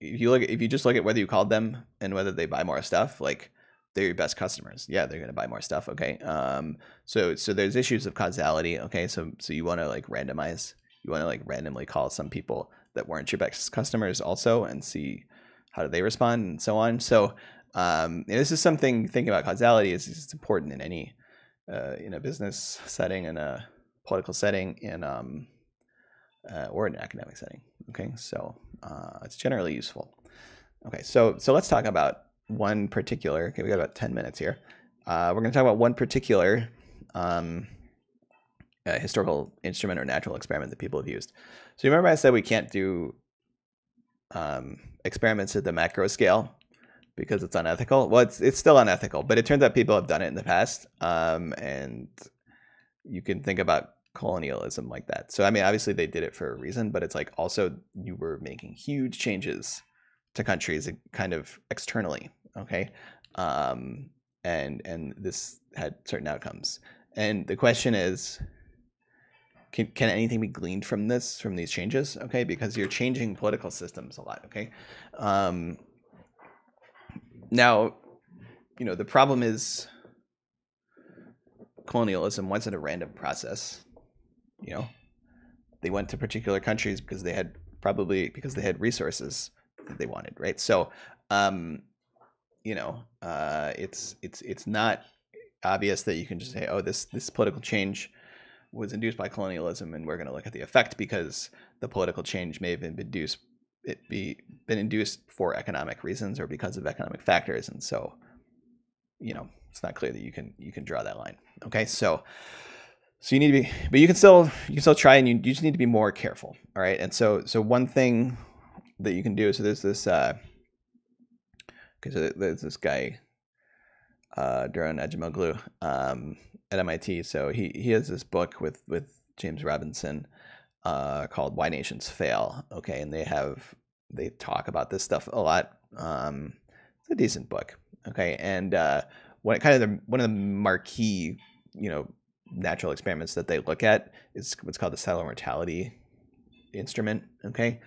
if you look, if you just look at whether you called them and whether they buy more stuff, like they're your best customers. Yeah, they're going to buy more stuff. Okay. Um, so, so there's issues of causality. Okay. So, so you want to like randomize, you want to like randomly call some people that weren't your best customers also and see how do they respond and so on. So, um, this is something thinking about causality is it's important in any, uh, in a business setting, in a political setting, in, um, uh, or an academic setting. Okay. So, uh, it's generally useful. Okay. So, so let's talk about one particular, okay, we got about 10 minutes here. Uh, we're going to talk about one particular um, uh, historical instrument or natural experiment that people have used. So you remember I said we can't do um, experiments at the macro scale because it's unethical? Well, it's, it's still unethical, but it turns out people have done it in the past. Um, and you can think about colonialism like that. So, I mean, obviously they did it for a reason, but it's like also you were making huge changes to countries kind of externally okay? Um, and and this had certain outcomes. And the question is can, can anything be gleaned from this from these changes okay? Because you're changing political systems a lot okay? Um, now you know the problem is colonialism wasn't a random process you know they went to particular countries because they had probably because they had resources that they wanted, right? So, um, you know, uh, it's it's it's not obvious that you can just say, oh, this this political change was induced by colonialism, and we're going to look at the effect because the political change may have been induced it be been induced for economic reasons or because of economic factors, and so, you know, it's not clear that you can you can draw that line. Okay, so so you need to be but you can still you can still try and you, you just need to be more careful all right and so so one thing that you can do. So there's this uh, okay, so there's this guy uh, Daron Acemoglu um, at MIT. So he he has this book with with James Robinson uh, called "Why Nations Fail." Okay, and they have they talk about this stuff a lot. Um, it's a decent book. Okay, and uh, one kind of the, one of the marquee you know natural experiments that they look at is what's called the settler mortality instrument. Okay,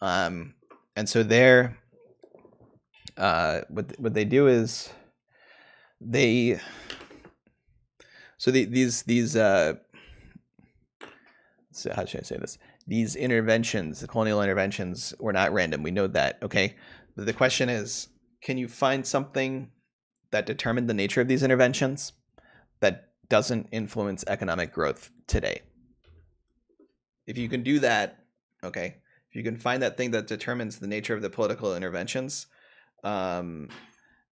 um, and so there, uh, what what they do is they so the, these these uh, so how should I say this? These interventions, the colonial interventions, were not random. We know that. Okay, but the question is, can you find something that determined the nature of these interventions that doesn't influence economic growth today? If you can do that, okay, if you can find that thing that determines the nature of the political interventions um,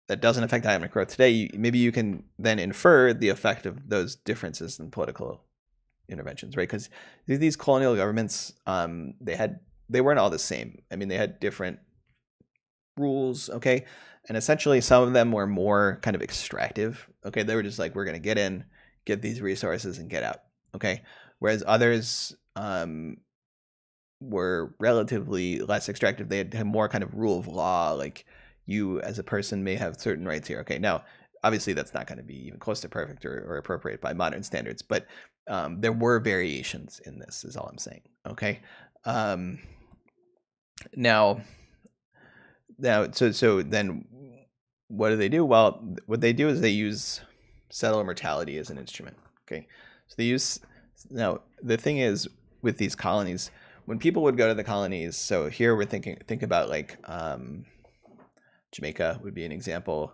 that doesn't affect economic growth today, you, maybe you can then infer the effect of those differences in political interventions, right? Because these colonial governments, um, they had they weren't all the same. I mean, they had different rules. Okay, and essentially some of them were more kind of extractive. Okay, they were just like we're gonna get in, get these resources, and get out. Okay, whereas others um, were relatively less extractive. They had, had more kind of rule of law, like you as a person may have certain rights here. Okay, now obviously that's not going to be even close to perfect or, or appropriate by modern standards, but um, there were variations in this. Is all I'm saying. Okay, um, now, now, so so then, what do they do? Well, what they do is they use settler mortality as an instrument. Okay, so they use now the thing is with these colonies when people would go to the colonies so here we're thinking think about like um, jamaica would be an example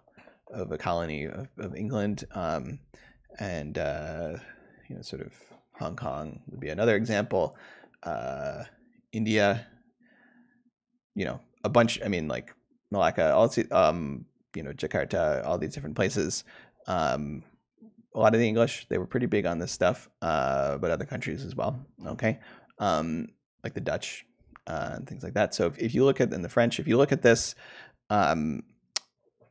of a colony of, of england um, and uh, you know sort of hong kong would be another example uh, india you know a bunch i mean like malacca all um, you know jakarta all these different places um, a lot of the English. They were pretty big on this stuff, uh, but other countries as well. Okay, um, like the Dutch uh, and things like that. So if, if, you look at in the French, if you look at this um,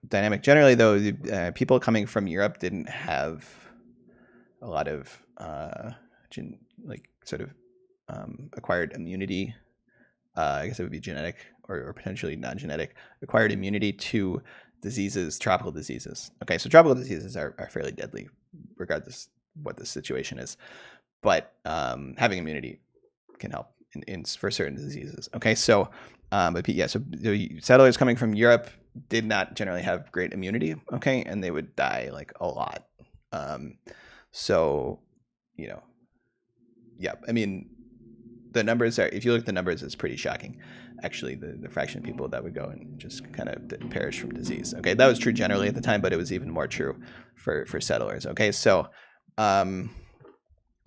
dynamic, generally though, uh, people coming from Europe didn't have a lot of uh, gen- like sort of um, acquired immunity. Uh, I guess it would be genetic or, or potentially non-genetic acquired immunity to diseases, tropical diseases. Okay, so tropical diseases are, are fairly deadly regardless what the situation is. But um, having immunity can help in, in, for certain diseases. Okay, so um, but yeah, so settlers coming from Europe did not generally have great immunity. Okay, and they would die like a lot. Um, so you know, yeah, I mean, the numbers are if you look at the numbers, it's pretty shocking. Actually, the, the fraction of people that would go and just kind of perish from disease. Okay, that was true generally at the time, but it was even more true for for settlers. Okay, so um,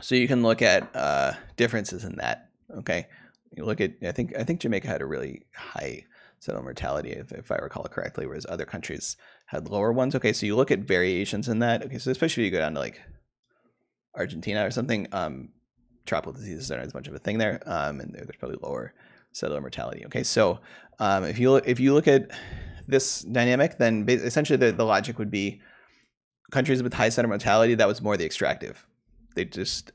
so you can look at uh, differences in that. Okay, you look at I think I think Jamaica had a really high settler mortality, if, if I recall correctly, whereas other countries had lower ones. Okay, so you look at variations in that. Okay, so especially if you go down to like Argentina or something, um, tropical diseases aren't as much of a thing there, um, and there's probably lower settler mortality. Okay, so um, if you look, if you look at this dynamic, then essentially the, the logic would be countries with high settler mortality. That was more the extractive. They just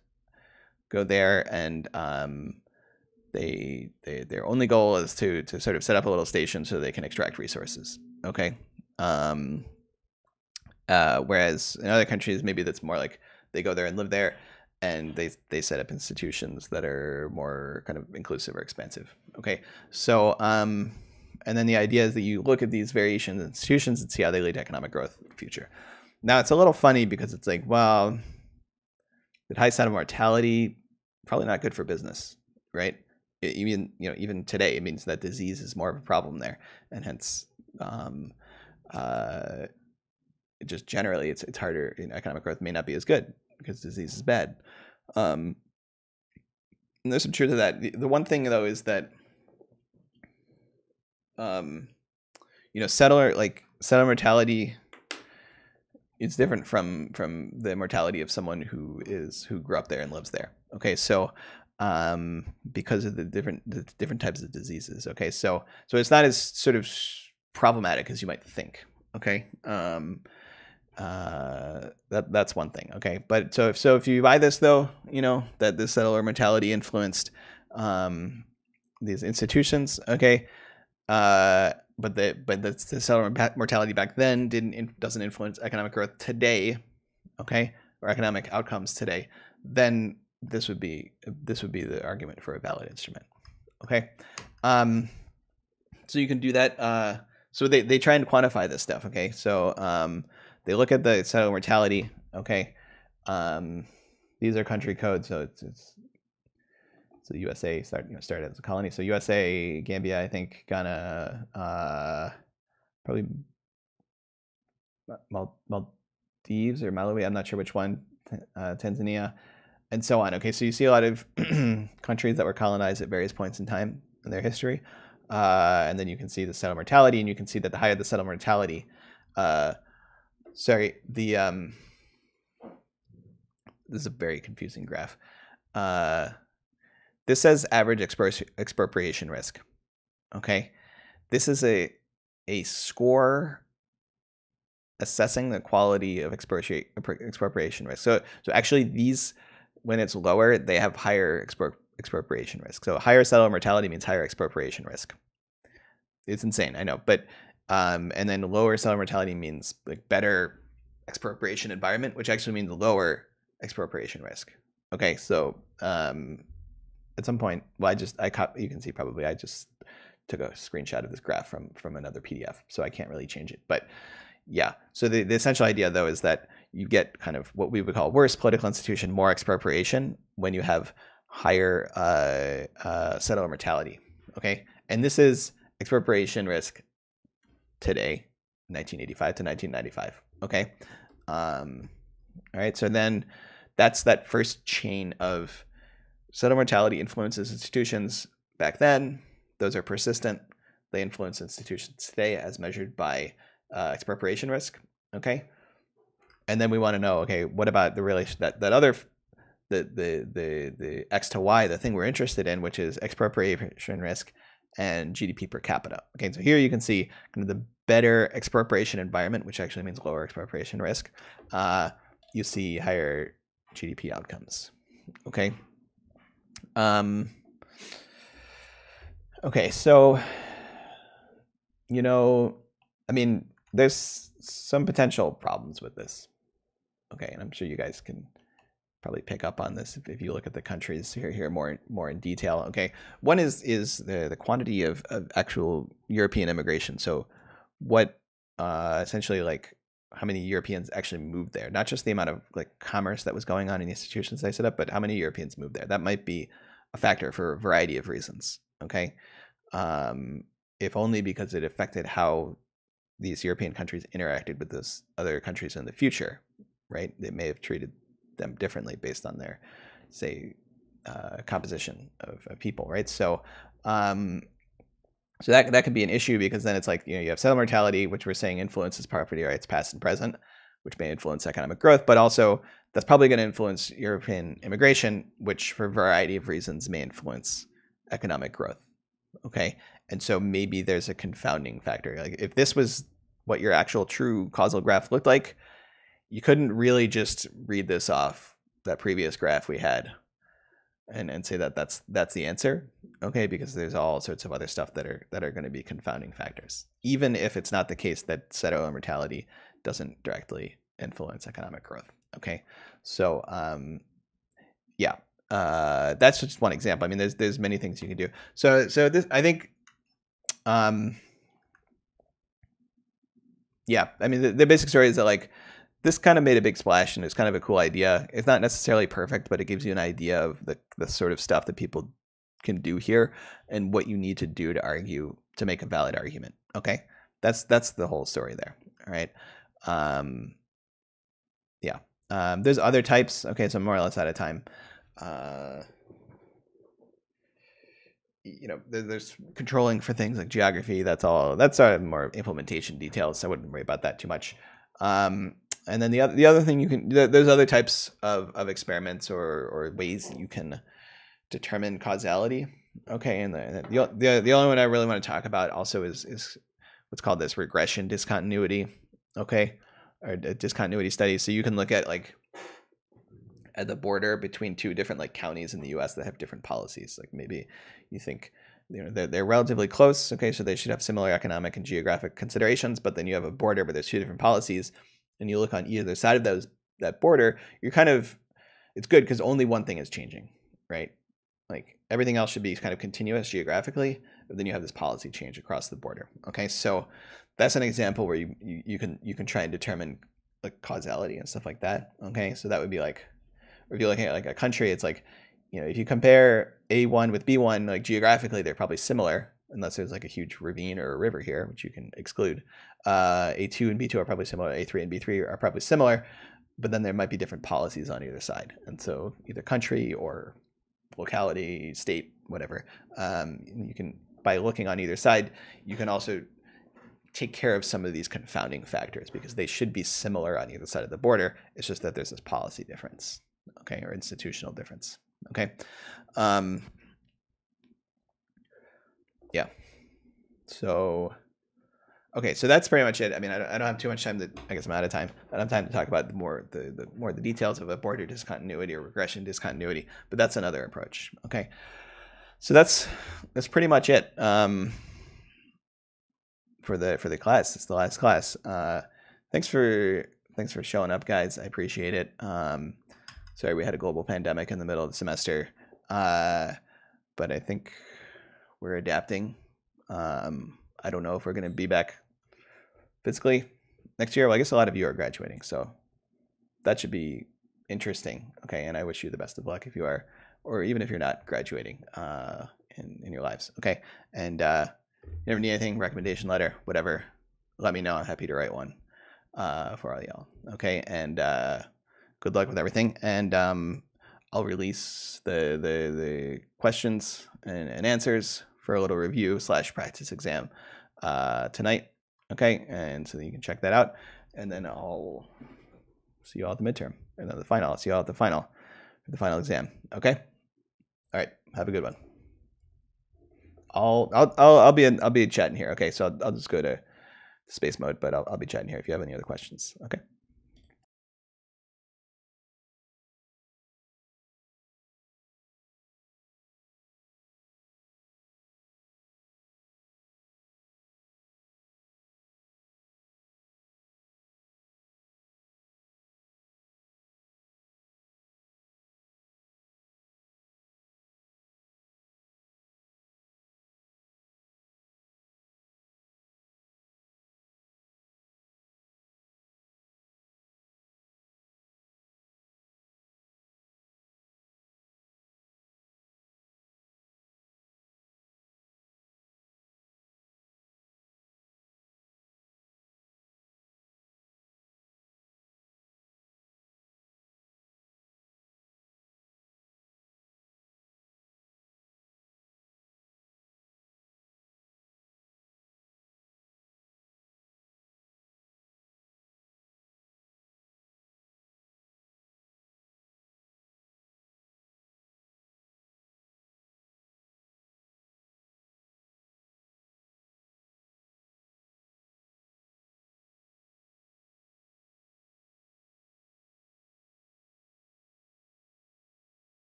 go there and um, they, they their only goal is to to sort of set up a little station so they can extract resources. Okay. Um, uh, whereas in other countries, maybe that's more like they go there and live there and they they set up institutions that are more kind of inclusive or expansive. Okay, so um, and then the idea is that you look at these variations in institutions and see how they lead to economic growth in the future. Now it's a little funny because it's like, well, the high settler mortality probably not good for business, right? Even you know even today it means that disease is more of a problem there, and hence. Um, uh, just generally, it's it's harder. You know, economic growth may not be as good because disease is bad. Um, and there's some truth to that. The, one thing though is that, um, you know, settler like settler mortality it's different from from the mortality of someone who is who grew up there and lives there. Okay, so um, because of the different the different types of diseases. Okay, so so it's not as sort of problematic as you might think. Okay, um, uh, that that's one thing. Okay, but so if so if you buy this though, you know that the settler mortality influenced um, these institutions. Okay, uh, but the but the, the settler mortality back then didn't doesn't influence economic growth today. Okay, or economic outcomes today. Then this would be this would be the argument for a valid instrument. Okay, um, so you can do that. Uh, so they they try and quantify this stuff. Okay, so um they look at the settler mortality. Okay, um, these are country codes, so it's, it's so USA start you know started as a colony. So USA, Gambia, I think Ghana, uh, probably Mal- Maldives or Malawi. I'm not sure which one. Uh, Tanzania, and so on. Okay, so you see a lot of countries that were colonized at various points in time in their history, uh, and then you can see the settler mortality, and you can see that the higher the settler mortality, uh, sorry, the um, this is a very confusing graph. Uh, this says average expropriation risk. Okay, this is a a score assessing the quality of expropriation risk. So, so actually, these when it's lower, they have higher expropriation risk. So, higher settler mortality means higher expropriation risk. It's insane, I know, but um, and then lower settler mortality means like better expropriation environment, which actually means lower expropriation risk. Okay, so um, at some point, well, I just I cop, you can see probably I just took a screenshot of this graph from from another PDF, so I can't really change it. But yeah, so the, the essential idea though is that you get kind of what we would call worse political institution, more expropriation when you have higher uh, uh, settler mortality. Okay, and this is expropriation risk today, 1985 to 1995. Okay, um, all right. So then that's that first chain of settler mortality influences institutions back then. Those are persistent. They influence institutions today as measured by uh, expropriation risk. Okay. And then we want to know, okay, what about the relation that, that other the, the the the x to y, the thing we're interested in, which is expropriation risk and GDP per capita. Okay, so here you can see kind of the better expropriation environment, which actually means lower expropriation risk. Uh, you see higher GDP outcomes. Okay. Um, okay, so you know, I mean, there's some potential problems with this. Okay, and I'm sure you guys can probably pick up on this if, if you look at the countries here here more more in detail. Okay, one is is the the quantity of, of actual European immigration. So what uh, essentially like how many Europeans actually moved there? Not just the amount of like commerce that was going on in the institutions they set up, but how many Europeans moved there? That might be a factor for a variety of reasons. Okay, um, if only because it affected how these European countries interacted with those other countries in the future, right? They may have treated them differently based on their, say, uh, composition of, of, people, right? So, um, so that that could be an issue because then it's like you know you have settler mortality, which we're saying influences property rights past and present, which may influence economic growth, but also that's probably going to influence European immigration, which for a variety of reasons may influence economic growth. Okay, and so maybe there's a confounding factor. Like if this was what your actual true causal graph looked like, you couldn't really just read this off that previous graph we had and, and say that that's that's the answer okay because there's all sorts of other stuff that are that are going to be confounding factors. Even if it's not the case that settler mortality doesn't directly influence economic growth okay? So um yeah uh that's just one example. I mean there's there's many things you can do. So so this i think um yeah i mean the, the basic story is that like this kind of made a big splash and it's kind of a cool idea. It's not necessarily perfect, but it gives you an idea of the, the sort of stuff that people can do here and what you need to do to argue to make a valid argument. Okay. That's that's the whole story there. All right. Um, yeah. Um, there's other types. Okay, so I'm more or less out of time. Uh, you know, there's controlling for things like geography. That's all. That's uh, more implementation details. So I wouldn't worry about that too much. Um, and then the other the other thing you can there's other types of, of experiments or or ways you can determine causality. Okay, and the, the the only one I really want to talk about also is is what's called this regression discontinuity. Okay, or discontinuity study. So you can look at like at the border between two different like counties in the U.S. that have different policies. Like maybe you think you know they're, they're relatively close. Okay, so they should have similar economic and geographic considerations, but then you have a border where there's two different policies and you look on either side of those that border, you're kind of it's good because only one thing is changing, right? Like everything else should be kind of continuous geographically, but then you have this policy change across the border. Okay, so that's an example where you, you, you can you can try and determine like causality and stuff like that. Okay, so that would be like if you're looking at like a country, it's like you know if you compare A1 with B1, like geographically they're probably similar, unless there's like a huge ravine or a river here, which you can exclude. Uh, A2 and B2 are probably similar. A3 and B3 are probably similar, but then there might be different policies on either side. And so either country or locality, state, whatever, um, you can, by looking on either side, you can also take care of some of these confounding factors because they should be similar on either side of the border. It's just that there's this policy difference, okay, or institutional difference, okay. Um, yeah. So, okay, so that's pretty much it. I mean, I don't, I don't have too much time to. I guess I'm out of time. I don't have time to talk about the more the, the more the details of a border discontinuity or regression discontinuity, but that's another approach. Okay, so that's that's pretty much it um, for the for the class. It's the last class. Uh, thanks for thanks for showing up, guys. I appreciate it. Um, sorry, we had a global pandemic in the middle of the semester, uh, but I think we're adapting. Um, I don't know if we're going to be back physically next year. Well, I guess a lot of you are graduating, so that should be interesting. Okay, and I wish you the best of luck if you are, or even if you're not graduating uh, in in your lives. Okay, and uh, you ever need anything, recommendation letter, whatever, let me know. I'm happy to write one uh, for all y'all. Okay, and uh, good luck with everything. And um, I'll release the the the questions and, and answers for a little review slash practice exam uh, tonight. Okay, and so you can check that out, and then I'll see you all at the midterm, and then the final. I'll see you all at the final, the final exam. Okay. All right. Have a good one. I'll I'll I'll, I'll be in, I'll be chatting here. Okay, so I'll, I'll just go to space mode, but I'll I'll be chatting here if you have any other questions. Okay.